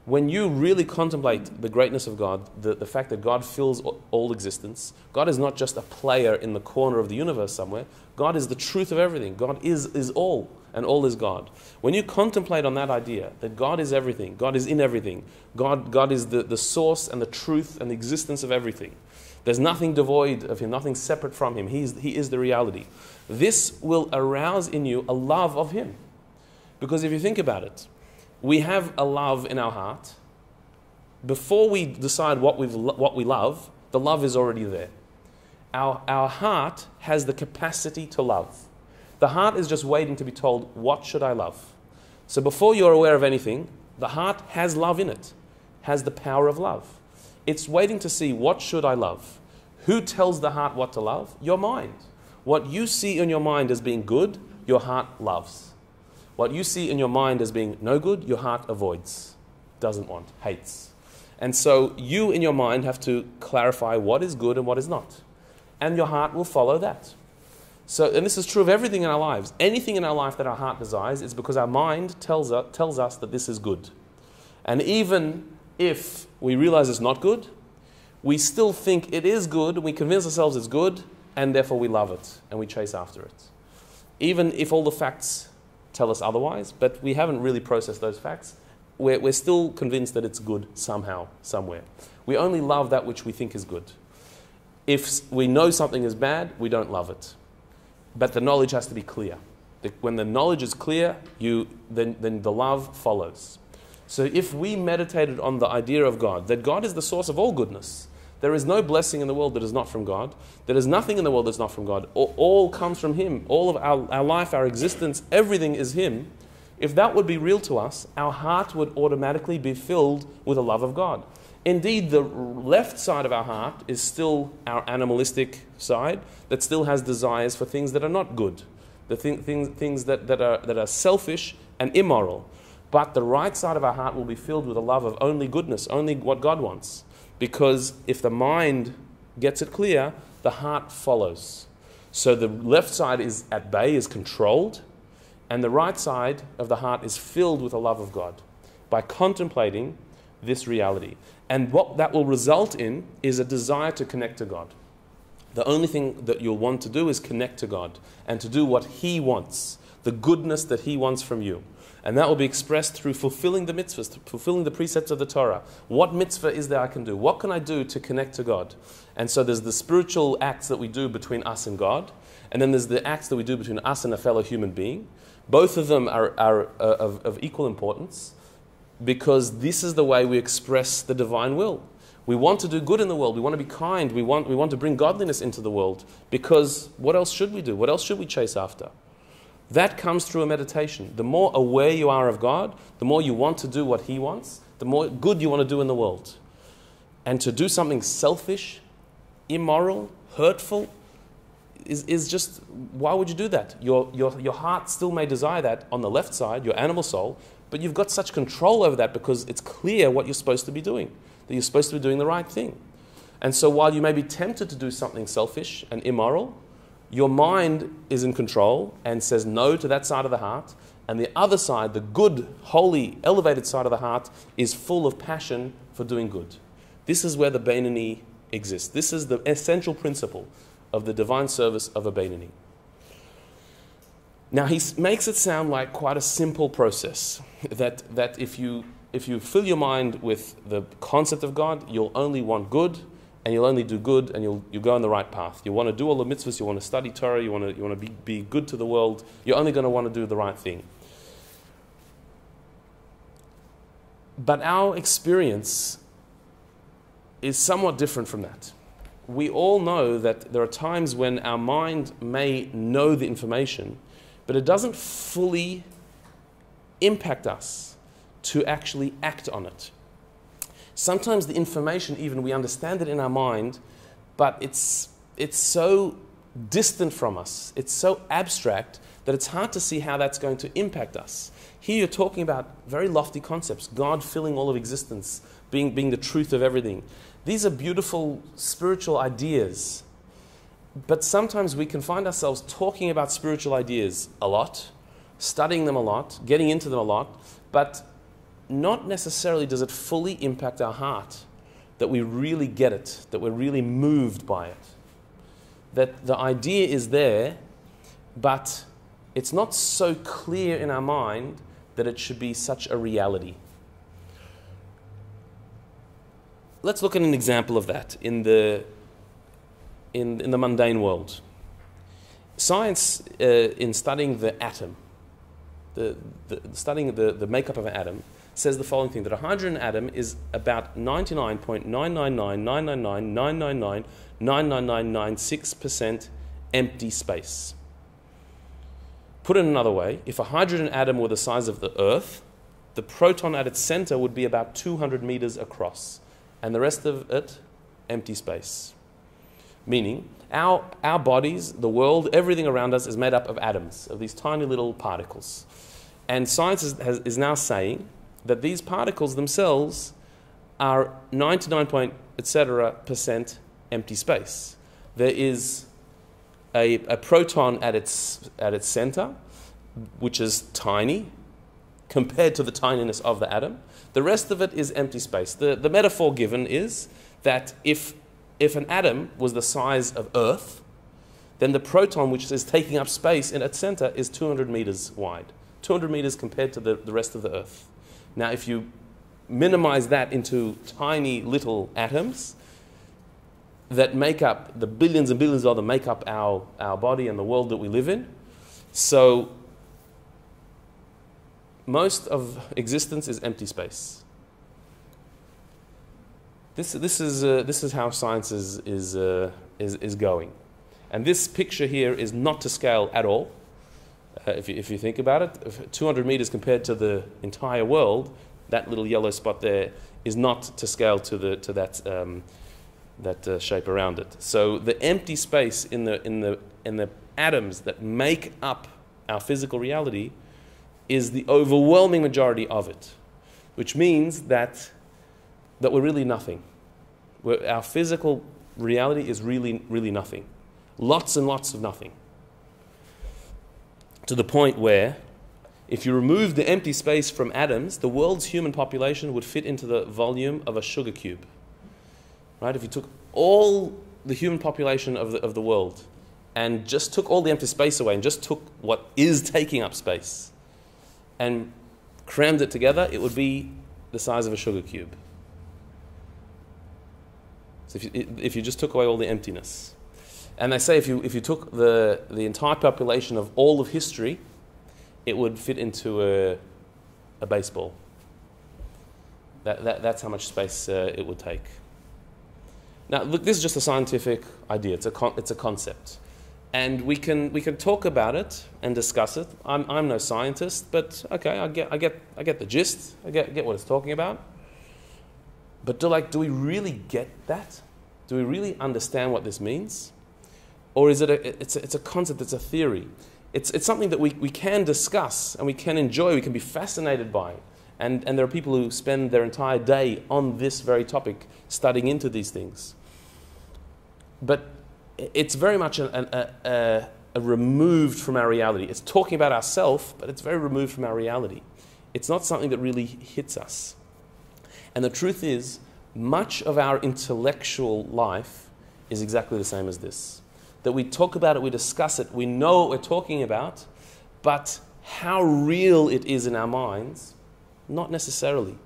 When you really contemplate the greatness of God, the, the fact that God fills all existence, God is not just a player in the corner of the universe somewhere, God is the truth of everything. God is, is all, and all is God. When you contemplate on that idea that God is everything, God is in everything, God, God is the, the source and the truth and the existence of everything, there's nothing devoid of Him, nothing separate from Him. He's, he is the reality. This will arouse in you a love of Him. Because if you think about it, we have a love in our heart. Before we decide what, we what we love, the love is already there. Our, our heart has the capacity to love. The heart is just waiting to be told, What should I love? So before you're aware of anything, the heart has love in it, has the power of love. It's waiting to see, What should I love? Who tells the heart what to love? Your mind. What you see in your mind as being good, your heart loves. What you see in your mind as being no good, your heart avoids, doesn't want, hates. And so you in your mind have to clarify what is good and what is not. And your heart will follow that. So, and this is true of everything in our lives. Anything in our life that our heart desires is because our mind tells us, tells us that this is good. And even if we realize it's not good, we still think it is good, we convince ourselves it's good, and therefore we love it and we chase after it. Even if all the facts tell us otherwise, but we haven't really processed those facts. We're, we're still convinced that it's good somehow, somewhere. We only love that which we think is good. If we know something is bad, we don't love it. But the knowledge has to be clear. When the knowledge is clear, you, then, then the love follows. So if we meditated on the idea of God, that God is the source of all goodness, there is no blessing in the world that is not from God. There is nothing in the world that's not from God. All, all comes from Him. All of our, our life, our existence, everything is Him. If that would be real to us, our heart would automatically be filled with a love of God. Indeed, the left side of our heart is still our animalistic side that still has desires for things that are not good, the thing, things, things that, that, are, that are selfish and immoral. But the right side of our heart will be filled with a love of only goodness, only what God wants. Because if the mind gets it clear, the heart follows. So the left side is at bay, is controlled, and the right side of the heart is filled with the love of God by contemplating this reality. And what that will result in is a desire to connect to God. The only thing that you'll want to do is connect to God and to do what He wants, the goodness that He wants from you. And that will be expressed through fulfilling the mitzvahs, fulfilling the precepts of the Torah. What mitzvah is there I can do? What can I do to connect to God? And so there's the spiritual acts that we do between us and God, and then there's the acts that we do between us and a fellow human being. Both of them are, are uh, of, of equal importance because this is the way we express the divine will. We want to do good in the world. We want to be kind. We want, we want to bring godliness into the world because what else should we do? What else should we chase after? That comes through a meditation. The more aware you are of God, the more you want to do what He wants, the more good you want to do in the world. And to do something selfish, immoral, hurtful, is, is just, why would you do that? Your, your, your heart still may desire that on the left side, your animal soul, but you've got such control over that because it's clear what you're supposed to be doing, that you're supposed to be doing the right thing. And so while you may be tempted to do something selfish and immoral, your mind is in control and says no to that side of the heart, and the other side, the good, holy, elevated side of the heart, is full of passion for doing good. This is where the Beinoni exists. This is the essential principle of the divine service of a Beinoni. Now, he makes it sound like quite a simple process that, that if, you, if you fill your mind with the concept of God, you'll only want good and you'll only do good and you'll, you'll go on the right path. You want to do all the mitzvahs, you want to study Torah, you want to, you want to be, be good to the world, you're only going to want to do the right thing. But our experience is somewhat different from that. We all know that there are times when our mind may know the information, but it doesn't fully impact us to actually act on it. Sometimes the information, even we understand it in our mind, but it's, it's so distant from us, it's so abstract that it's hard to see how that's going to impact us. Here you're talking about very lofty concepts God filling all of existence, being, being the truth of everything. These are beautiful spiritual ideas. But sometimes we can find ourselves talking about spiritual ideas a lot, studying them a lot, getting into them a lot, but not necessarily does it fully impact our heart that we really get it, that we're really moved by it. That the idea is there, but it's not so clear in our mind that it should be such a reality. Let's look at an example of that in the, in, in the mundane world. Science, uh, in studying the atom, the, the, studying the, the makeup of an atom, says the following thing that a hydrogen atom is about 99.9999999999996% empty space. Put it another way, if a hydrogen atom were the size of the Earth, the proton at its center would be about 200 meters across, and the rest of it, empty space. Meaning, our, our bodies, the world, everything around us is made up of atoms, of these tiny little particles. And science is, has, is now saying that these particles themselves are 99 point etc percent empty space. There is a, a proton at its, at its center, which is tiny compared to the tininess of the atom. The rest of it is empty space. The, the metaphor given is that if, if an atom was the size of Earth, then the proton, which is taking up space in its center, is 200 meters wide. 200 meters compared to the, the rest of the Earth. Now, if you minimize that into tiny little atoms that make up the billions and billions of them make up our, our body and the world that we live in. So, most of existence is empty space. This, this, is, uh, this is how science is, is, uh, is, is going. And this picture here is not to scale at all. Uh, if, you, if you think about it, 200 meters compared to the entire world, that little yellow spot there is not to scale to, the, to that, um, that uh, shape around it. So the empty space in the, in, the, in the atoms that make up our physical reality is the overwhelming majority of it, which means that, that we're really nothing. We're, our physical reality is really, really nothing. Lots and lots of nothing to the point where if you remove the empty space from atoms, the world's human population would fit into the volume of a sugar cube. Right? If you took all the human population of the, of the world and just took all the empty space away and just took what is taking up space and crammed it together, it would be the size of a sugar cube. So if you, if you just took away all the emptiness. And they say if you, if you took the, the entire population of all of history, it would fit into a, a baseball. That, that, that's how much space uh, it would take. Now, look, this is just a scientific idea, it's a, con- it's a concept. And we can, we can talk about it and discuss it. I'm, I'm no scientist, but okay, I get, I, get, I get the gist, I get, get what it's talking about. But do, like, do we really get that? Do we really understand what this means? Or is it a, it's a, it's a concept, it's a theory. It's, it's something that we, we can discuss and we can enjoy, we can be fascinated by. And, and there are people who spend their entire day on this very topic, studying into these things. But it's very much a, a, a, removed from our reality. It's talking about ourself, but it's very removed from our reality. It's not something that really hits us. And the truth is, much of our intellectual life is exactly the same as this that we talk about it, we discuss it, we know what we're talking about, but how real it is in our minds, not necessarily.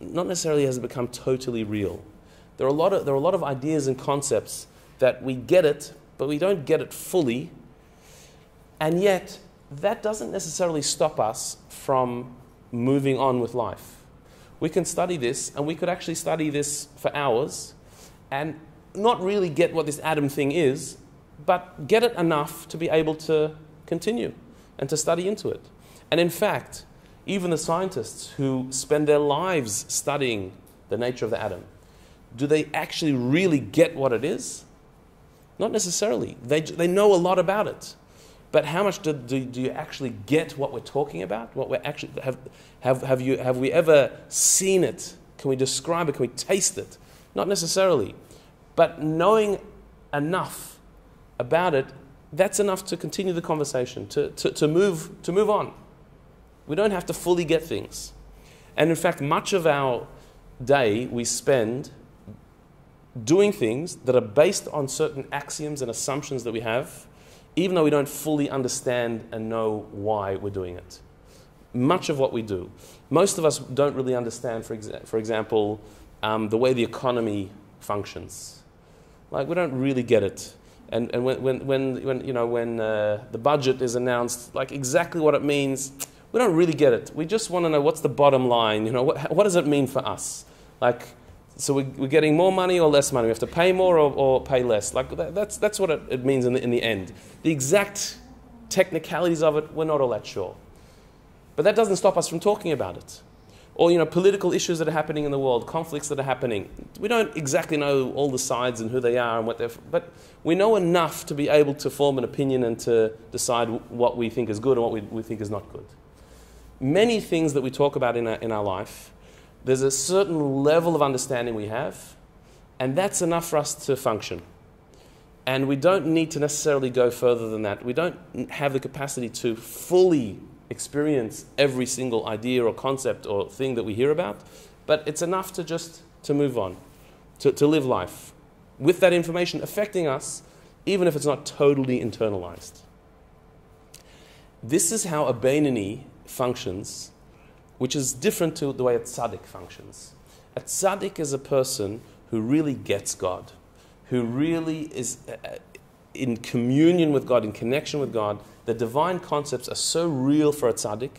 Not necessarily has it become totally real. There are a lot of, there are a lot of ideas and concepts that we get it, but we don't get it fully. And yet, that doesn't necessarily stop us from moving on with life. We can study this, and we could actually study this for hours and not really get what this atom thing is, but get it enough to be able to continue and to study into it. And in fact, even the scientists who spend their lives studying the nature of the atom, do they actually really get what it is? Not necessarily. They, they know a lot about it. But how much do, do, do you actually get what we're talking about? What we're actually, have, have, have, you, have we ever seen it? Can we describe it? Can we taste it? Not necessarily. But knowing enough about it, that's enough to continue the conversation, to, to, to, move, to move on. We don't have to fully get things. And in fact, much of our day we spend doing things that are based on certain axioms and assumptions that we have, even though we don't fully understand and know why we're doing it. Much of what we do. Most of us don't really understand, for, exa- for example, um, the way the economy functions. Like, we don't really get it. And, and when, when, when, when, you know, when uh, the budget is announced, like exactly what it means, we don't really get it. We just want to know what's the bottom line. You know, what, what does it mean for us? Like, so we, we're getting more money or less money. We have to pay more or, or pay less. Like that, that's, that's what it, it means in the, in the end. The exact technicalities of it, we're not all that sure. But that doesn't stop us from talking about it. Or, you know, political issues that are happening in the world, conflicts that are happening. We don't exactly know all the sides and who they are and what they're, but we know enough to be able to form an opinion and to decide what we think is good and what we, we think is not good. Many things that we talk about in our, in our life there's a certain level of understanding we have, and that's enough for us to function. And we don't need to necessarily go further than that. We don't have the capacity to fully experience every single idea or concept or thing that we hear about, but it's enough to just to move on, to, to live life with that information affecting us, even if it's not totally internalized. This is how a Beinoni functions which is different to the way a tzaddik functions. A tzaddik is a person who really gets God, who really is uh, in communion with God, in connection with God. The divine concepts are so real for a tzaddik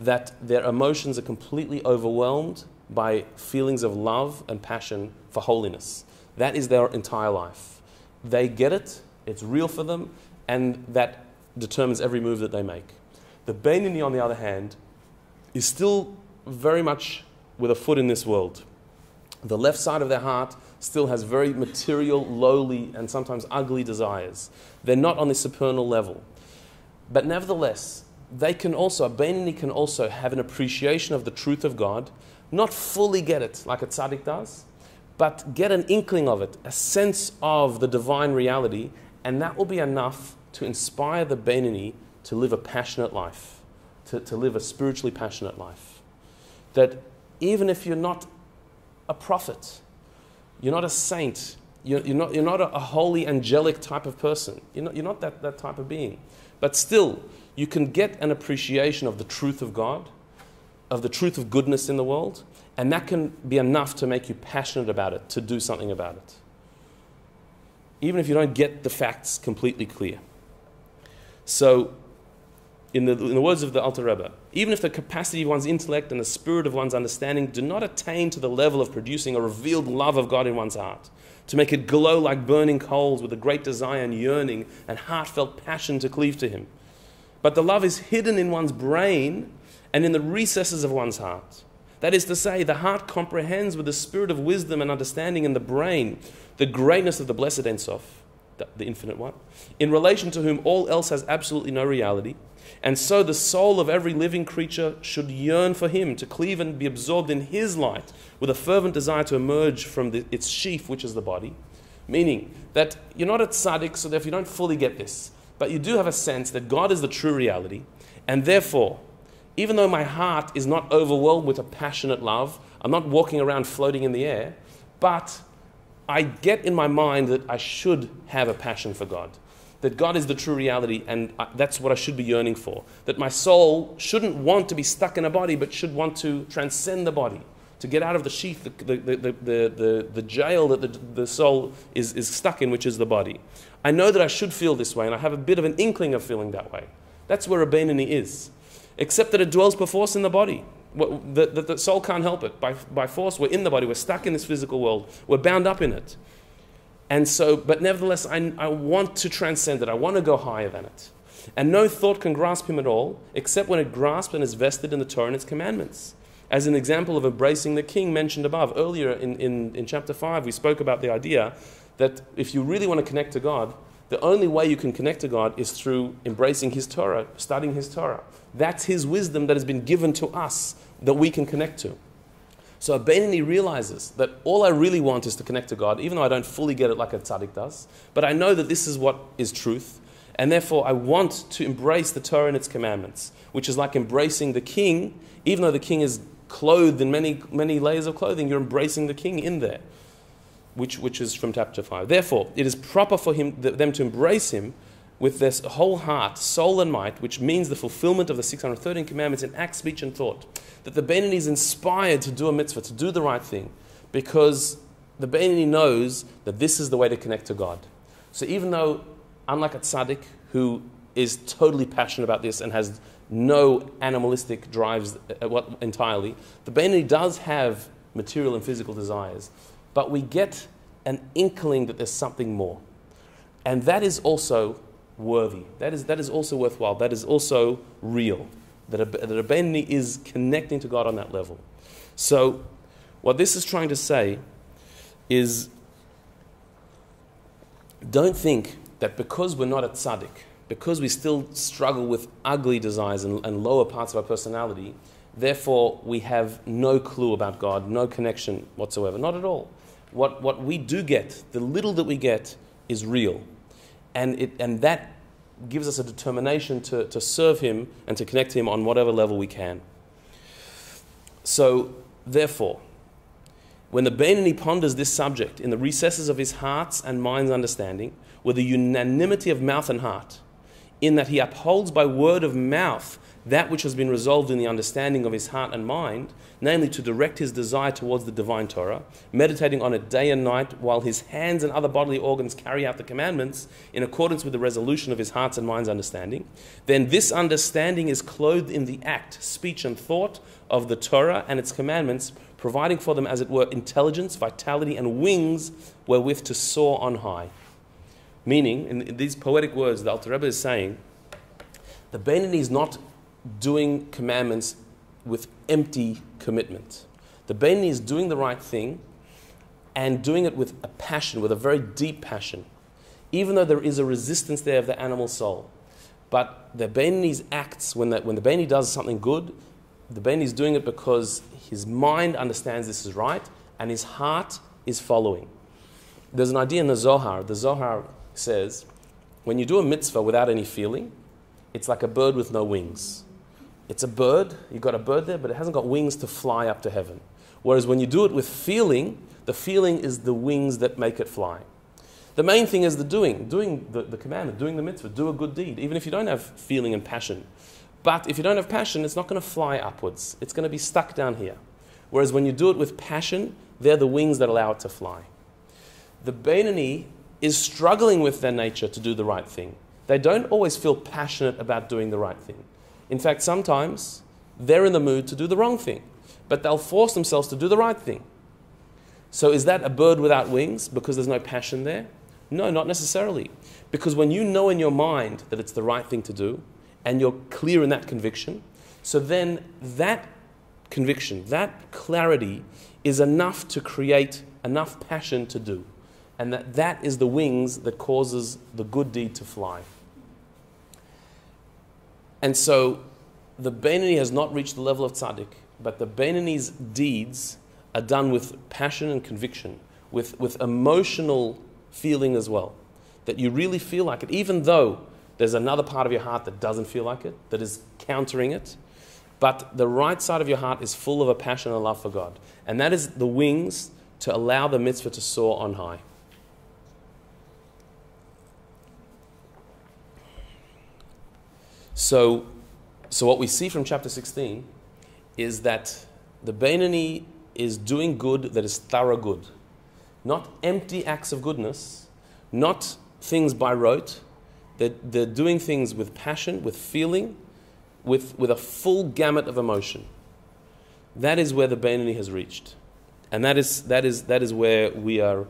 that their emotions are completely overwhelmed by feelings of love and passion for holiness. That is their entire life. They get it, it's real for them, and that determines every move that they make. The Beinoni, on the other hand, is still very much with a foot in this world. The left side of their heart still has very material, lowly, and sometimes ugly desires. They're not on the supernal level. But nevertheless, they can also, a Beinoni can also have an appreciation of the truth of God, not fully get it like a tzaddik does, but get an inkling of it, a sense of the divine reality, and that will be enough to inspire the Beinoni to live a passionate life to, to live a spiritually passionate life. That even if you're not a prophet, you're not a saint, you're, you're not, you're not a, a, holy, angelic type of person, you're not, you're not that, that type of being, but still, you can get an appreciation of the truth of God, of the truth of goodness in the world, and that can be enough to make you passionate about it, to do something about it. Even if you don't get the facts completely clear. So, in the, in the words of the Alter Rebbe, even if the capacity of one's intellect and the spirit of one's understanding do not attain to the level of producing a revealed love of God in one's heart, to make it glow like burning coals with a great desire and yearning and heartfelt passion to cleave to Him. But the love is hidden in one's brain and in the recesses of one's heart. That is to say, the heart comprehends with the spirit of wisdom and understanding in the brain the greatness of the blessed Ein Sof, the, the infinite one, in relation to whom all else has absolutely no reality and so the soul of every living creature should yearn for him, to cleave and be absorbed in his light, with a fervent desire to emerge from the, its sheath, which is the body. Meaning that you're not a tzaddik, so therefore you don't fully get this. But you do have a sense that God is the true reality, and therefore, even though my heart is not overwhelmed with a passionate love, I'm not walking around floating in the air, but I get in my mind that I should have a passion for God that God is the true reality and that's what I should be yearning for. That my soul shouldn't want to be stuck in a body, but should want to transcend the body, to get out of the sheath, the, the, the, the, the, jail that the, the soul is, is stuck in, which is the body. I know that I should feel this way, and I have a bit of an inkling of feeling that way. That's where a Beinoni is. Except that it dwells perforce in the body. The, the, the soul can't help it. By, by force, we're in the body, we're stuck in this physical world, we're bound up in it. And so, but nevertheless, I, I want to transcend it, I want to go higher than it. And no thought can grasp him at all, except when it grasps and is vested in the Torah and its commandments. As an example of embracing the king mentioned above. Earlier in, in, in chapter 5, we spoke about the idea that if you really want to connect to God, the only way you can connect to God is through embracing His Torah, studying His Torah. That's His wisdom that has been given to us that we can connect to. So a Beinoni realizes that all I really want is to connect to God, even though I don't fully get it like a tzaddik does. But I know that this is what is truth, and therefore I want to embrace the Torah and its commandments, which is like embracing the king, even though the king is clothed in many, many layers of clothing, you're embracing the king in there, which, which is from chapter 5. Therefore, it is proper for him, them to embrace him with their whole heart, soul, and might, which means the fulfillment of the 613 commandments in act, speech, and thought. That the Beinoni is inspired to do a mitzvah, to do the right thing, because the Beinoni knows that this is the way to connect to God. So even though, unlike a tzaddik who is totally passionate about this and has no animalistic drives uh, what, entirely, the Beinoni does have material and physical desires, but we get an inkling that there's something more. And that is also worthy. That is, that is also worthwhile. That is also real. That a, that a Beinoni is connecting to God on that level. So, what this is trying to say is don't think that because we're not a tzaddik, because we still struggle with ugly desires and, and lower parts of our personality, therefore we have no clue about God, no connection whatsoever. Not at all. What, what we do get, the little that we get, is real. And, it, and that gives us a determination to, to serve Him and to connect Him on whatever level we can. So, therefore, when the Beinoni ponders this subject in the recesses of his heart's and mind's understanding, with the unanimity of mouth and heart, in that he upholds by word of mouth that which has been resolved in the understanding of his heart and mind, namely to direct his desire towards the divine Torah, meditating on it day and night, while his hands and other bodily organs carry out the commandments in accordance with the resolution of his heart's and mind's understanding, then this understanding is clothed in the act, speech, and thought of the Torah and its commandments, providing for them, as it were, intelligence, vitality, and wings wherewith to soar on high. Meaning, in, these poetic words, the Alter Rebbe is saying, the Beinoni is not doing commandments with empty commitment. The Beinoni is doing the right thing and doing it with a passion, with a very deep passion, even though there is a resistance there of the animal soul. But the Beinoni's acts, when the, when the Beinoni does something good, the Beinoni is doing it because his mind understands this is right and his heart is following. There's an idea in the Zohar. The Zohar says, when you do a mitzvah without any feeling, it's like a bird with no wings. It's a bird, you've got a bird there, but it hasn't got wings to fly up to heaven. Whereas when you do it with feeling, the feeling is the wings that make it fly. The main thing is the doing, doing the, the commandment, doing the mitzvah, do a good deed, even if you don't have feeling and passion. But if you don't have passion, it's not going to fly upwards. It's going to be stuck down here. Whereas when you do it with passion, they're the wings that allow it to fly. The Beinoni is struggling with their nature to do the right thing. They don't always feel passionate about doing the right thing. In fact, sometimes they're in the mood to do the wrong thing, but they'll force themselves to do the right thing. So, is that a bird without wings because there's no passion there? No, not necessarily. Because when you know in your mind that it's the right thing to do, and you're clear in that conviction, so then that conviction, that clarity is enough to create enough passion to do. And that, that is the wings that causes the good deed to fly. And so the Beinoni has not reached the level of tzaddik, but the Beinoni's deeds are done with passion and conviction, with, with emotional feeling as well. That you really feel like it, even though there's another part of your heart that doesn't feel like it, that is countering it. But the right side of your heart is full of a passion and love for God. And that is the wings to allow the mitzvah to soar on high. So, so what we see from chapter 16 is that the Beinoni is doing good that is thorough good. Not empty acts of goodness, not things by rote. They're, they're doing things with passion, with feeling, with, with a full gamut of emotion. that is where the Beinoni has reached. And that is, that is, that is where we are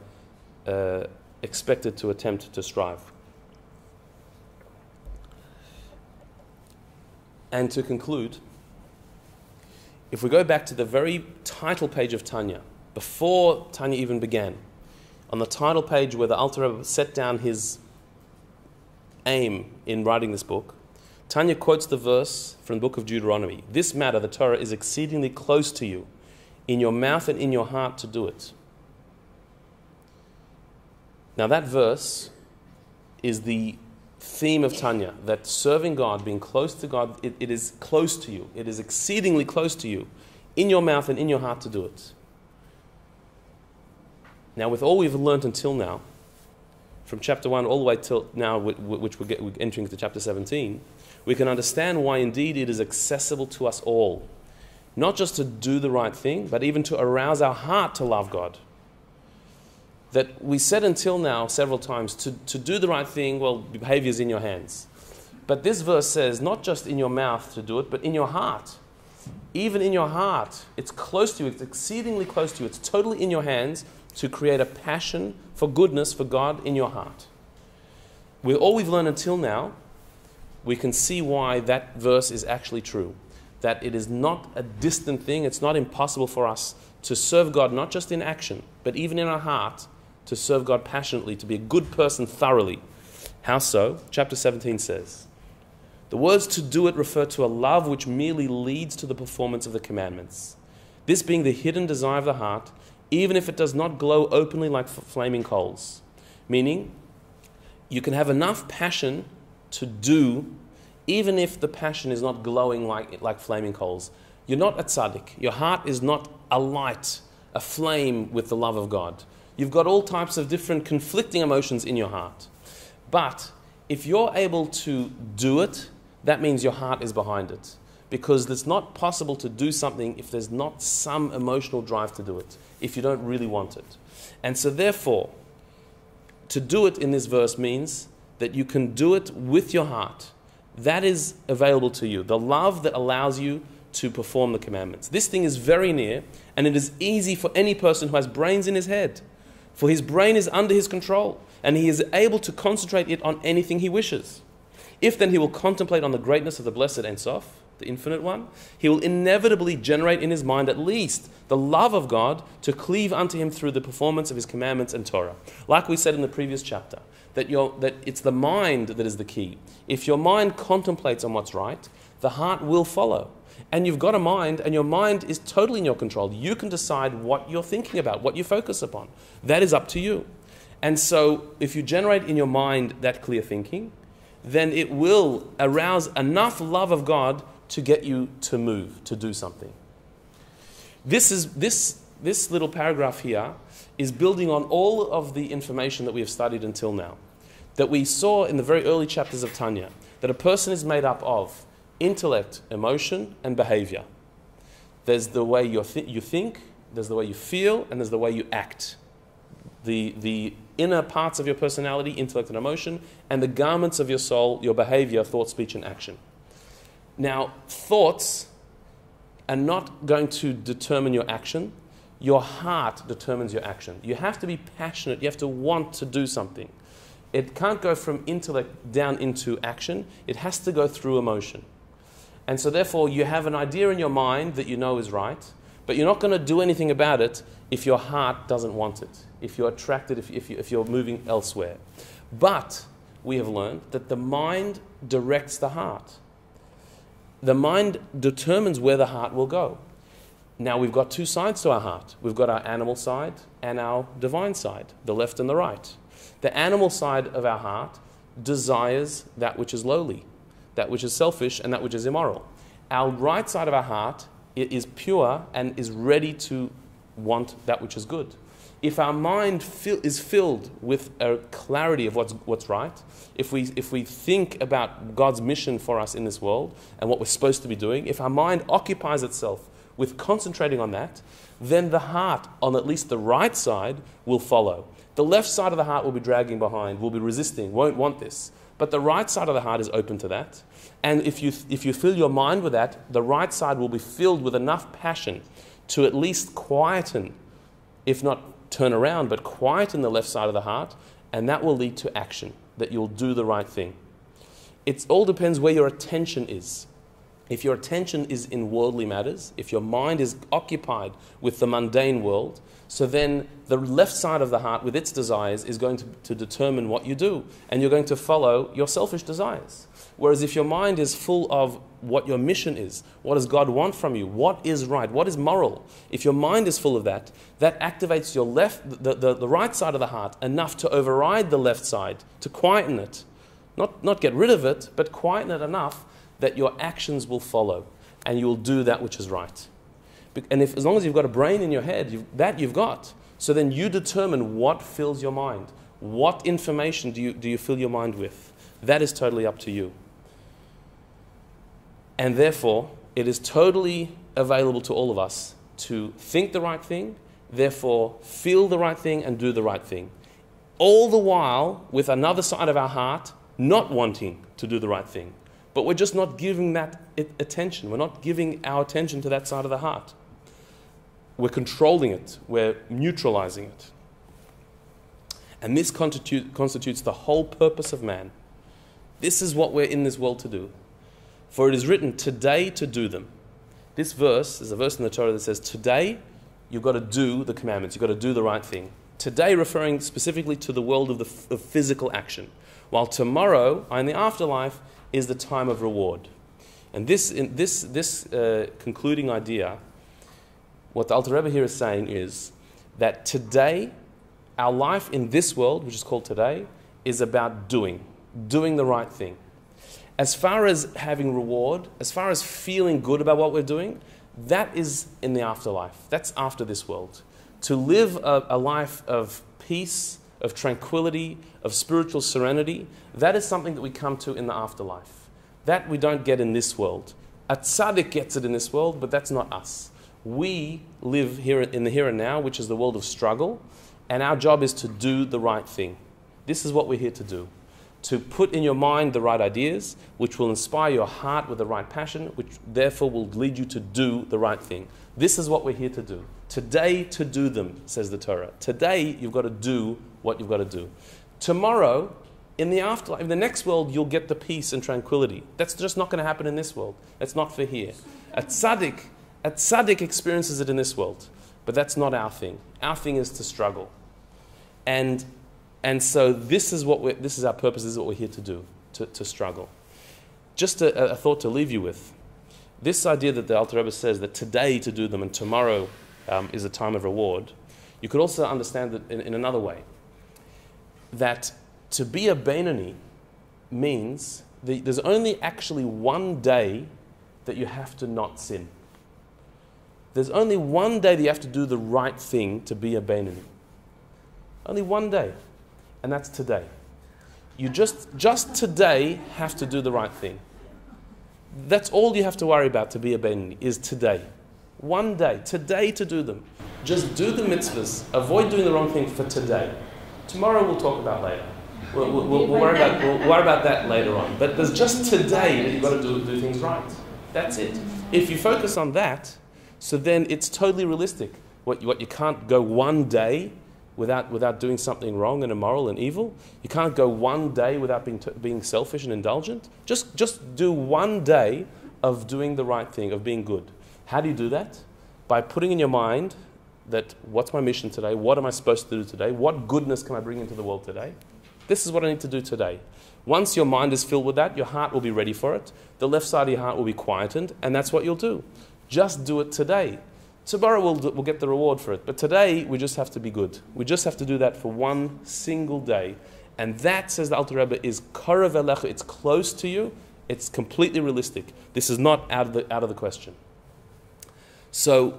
uh, expected to attempt to strive. And to conclude, if we go back to the very title page of Tanya, before Tanya even began, on the title page where the Alter Rebbe set down his aim in writing this book, Tanya quotes the verse from the book of Deuteronomy This matter, the Torah, is exceedingly close to you, in your mouth and in your heart to do it. Now, that verse is the theme of Tanya that serving God, being close to God, it, it is close to you. It is exceedingly close to you, in your mouth and in your heart to do it. Now, with all we've learned until now, from chapter 1 all the way till now, which we're, we're entering into chapter 17, we can understand why indeed it is accessible to us all. Not just to do the right thing, but even to arouse our heart to love God. That we said until now several times to, to do the right thing, well, behavior is in your hands. But this verse says not just in your mouth to do it, but in your heart. Even in your heart, it's close to you, it's exceedingly close to you, it's totally in your hands to create a passion for goodness, for God in your heart. With all we've learned until now, we can see why that verse is actually true. That it is not a distant thing, it's not impossible for us to serve God, not just in action, but even in our heart, to serve God passionately, to be a good person thoroughly. How so? Chapter 17 says, The words to do it refer to a love which merely leads to the performance of the commandments. This being the hidden desire of the heart, even if it does not glow openly like flaming coals. Meaning, you can have enough passion to do, even if the passion is not glowing like, like flaming coals. You're not a tzaddik. Your heart is not alight, aflame with the love of God. You've got all types of different conflicting emotions in your heart. But if you're able to do it, that means your heart is behind it. Because it's not possible to do something if there's not some emotional drive to do it if you don't really want it. And so, therefore, to do it in this verse means that you can do it with your heart. That is available to you. The love that allows you to perform the commandments. This thing is very near, and it is easy for any person who has brains in his head. For his brain is under his control, and he is able to concentrate it on anything he wishes. If then he will contemplate on the greatness of the blessed Ein Sof, the infinite one, he will inevitably generate in his mind at least the love of God to cleave unto him through the performance of his commandments and Torah. Like we said in the previous chapter, that, you that it's the mind that is the key. If your mind contemplates on what's right, the heart will follow. And you've got a mind, and your mind is totally in your control. You can decide what you're thinking about, what you focus upon. That is up to you. And so, if you generate in your mind that clear thinking, then it will arouse enough love of God to get you to move, to do something. This, is, this, this little paragraph here is building on all of the information that we have studied until now. That we saw in the very early chapters of Tanya, that a person is made up of intellect, emotion, and behavior. There's the way you th- you think, there's the way you feel, and there's the way you act. The, the inner parts of your personality, intellect and emotion, and the garments of your soul, your behavior, thought, speech, and action. Now, thoughts are not going to determine your action. Your heart determines your action. You have to be passionate. You have to want to do something. It can't go from intellect down into action. It has to go through emotion. And so, therefore, you have an idea in your mind that you know is right, but you're not going to do anything about it if your heart doesn't want it, if you're attracted, if, if, you, if you're moving elsewhere. But we have learned that the mind directs the heart the mind determines where the heart will go. Now we've got two sides to our heart. We've got our animal side and our divine side, the left and the right. The animal side of our heart desires that which is lowly, that which is selfish, and that which is immoral. Our right side of our heart is pure and is ready to want that which is good if our mind fill, is filled with a clarity of what's, what's right, if we, if we think about God's mission for us in this world and what we're supposed to be doing, if our mind occupies itself with concentrating on that, then the heart, on at least the right side, will follow. The left side of the heart will be dragging behind, will be resisting, won't want this. But the right side of the heart is open to that. And if you, if you fill your mind with that, the right side will be filled with enough passion to at least quieten, if not turn around, but quieten the left side of the heart, and that will lead to action, that you'll do the right thing. It all depends where your attention is. If your attention is in worldly matters, if your mind is occupied with the mundane world, so then the left side of the heart with its desires is going to, to determine what you do, and you're going to follow your selfish desires. Whereas if your mind is full of what your mission is, what does God want from you, what is right, what is moral, if your mind is full of that, that activates your left, the, the, the right side of the heart enough to override the left side, to quieten it. Not, not get rid of it, but quieten it enough that your actions will follow and you will do that which is right. And if, as long as you've got a brain in your head, you've, that you've got. So then you determine what fills your mind. What information do you, do you fill your mind with? That is totally up to you. And therefore, it is totally available to all of us to think the right thing, therefore, feel the right thing and do the right thing. All the while, with another side of our heart not wanting to do the right thing. But we're just not giving that attention. We're not giving our attention to that side of the heart. We're controlling it, we're neutralizing it. And this constitute, constitutes the whole purpose of man. This is what we're in this world to do. For it is written, today to do them. This verse is a verse in the Torah that says, Today you've got to do the commandments, you've got to do the right thing. Today, referring specifically to the world of, the, of physical action, while tomorrow, in the afterlife, is the time of reward. And this, in, this, this uh, concluding idea, what the Alter Rebbe here is saying is that today, our life in this world, which is called today, is about doing, doing the right thing. As far as having reward, as far as feeling good about what we're doing, that is in the afterlife. That's after this world. To live a, a life of peace, of tranquility, of spiritual serenity, that is something that we come to in the afterlife. That we don't get in this world. A tzaddik gets it in this world, but that's not us. We live here in the here and now, which is the world of struggle, and our job is to do the right thing. This is what we're here to do to put in your mind the right ideas, which will inspire your heart with the right passion, which therefore will lead you to do the right thing. This is what we're here to do. Today, to do them, says the Torah. Today, you've got to do what you've got to do. Tomorrow, in the afterlife, in the next world, you'll get the peace and tranquility. That's just not going to happen in this world. That's not for here. A tzaddik, a tzaddik experiences it in this world, but that's not our thing. Our thing is to struggle. And and so this is what this is our purpose. This is what we're here to do, to, to struggle. Just a, a thought to leave you with. This idea that the Alter Rebbe says that today to do them and tomorrow um, is a time of reward. You could also understand it in, in another way. That to be a Beinoni means that there's only actually one day that you have to not sin. There's only one day that you have to do the right thing to be a Beinoni. Only one day and that's today. You just, just today have to do the right thing. That's all you have to worry about to be a Beinoni, is today. One day, today to do them. Just do the mitzvahs. Avoid doing the wrong thing for today. Tomorrow we'll talk about later. We'll, we'll, we'll, we'll worry, about, we'll worry about that later on. But there's just today that you've got to do, do things right. That's it. If you focus on that, so then it's totally realistic. What you, what you can't go one day without, without doing something wrong and immoral and evil. You can't go one day without being, t- being selfish and indulgent. Just, just do one day of doing the right thing, of being good. How do you do that? By putting in your mind that what's my mission today? What am I supposed to do today? What goodness can I bring into the world today? This is what I need to do today. Once your mind is filled with that, your heart will be ready for it. The left side of your heart will be quietened, and that's what you'll do. Just do it today. Tomorrow we'll, we'll get the reward for it. But today we just have to be good. We just have to do that for one single day. And that, says the Alter Rebbe, is Karov Elecha. It's close to you. It's completely realistic. This is not out of the, out of the question. So,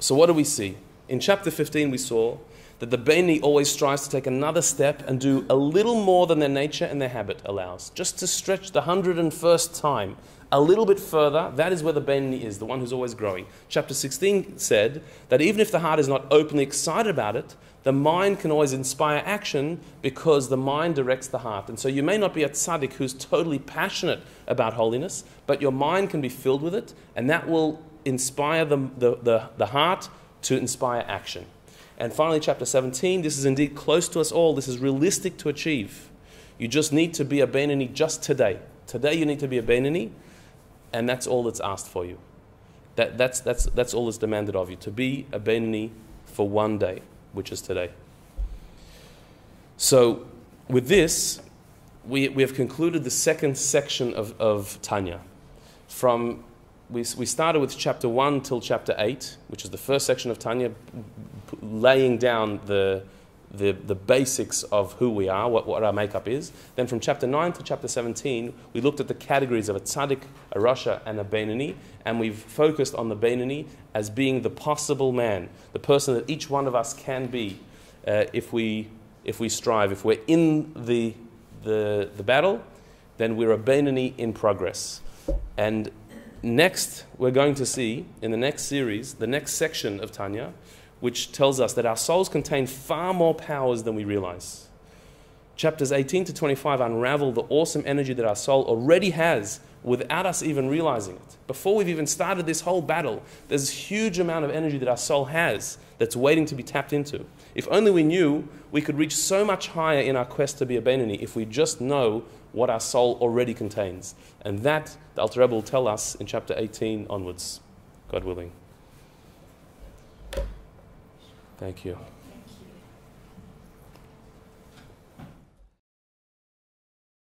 so what do we see? In chapter 15 we saw that the Beni always strives to take another step and do a little more than their nature and their habit allows. Just to stretch the 101st time a little bit further, that is where the Beni is, the one who's always growing. Chapter 16 said that even if the heart is not openly excited about it, the mind can always inspire action because the mind directs the heart. And so you may not be a tzaddik who's totally passionate about holiness, but your mind can be filled with it, and that will inspire the, the, the, the heart to inspire action. And finally, chapter 17, this is indeed close to us all. This is realistic to achieve. You just need to be a Beinoni just today. Today you need to be a Beinoni, and that's all that's asked for you. That, that's, that's, that's all that's demanded of you, to be a Beinoni for one day, which is today. So, with this, we, we have concluded the second section of, of Tanya. From, we, we started with chapter 1 till chapter 8, which is the first section of Tanya, laying down the, the, the basics of who we are, what, what our makeup is. Then from chapter 9 to chapter 17, we looked at the categories of a tzaddik, a rasha, and a Beinoni, and we've focused on the Beinoni as being the possible man, the person that each one of us can be uh, if, we, if we strive. If we're in the, the, the battle, then we're a Beinoni in progress. And next, we're going to see in the next series, the next section of Tanya, which tells us that our souls contain far more powers than we realize. Chapters 18 to 25 unravel the awesome energy that our soul already has without us even realizing it. Before we've even started this whole battle, there's a huge amount of energy that our soul has that's waiting to be tapped into. If only we knew, we could reach so much higher in our quest to be a Beinoni if we just know what our soul already contains. And that, the Alter Rebbe will tell us in chapter 18 onwards, God willing. Thank you.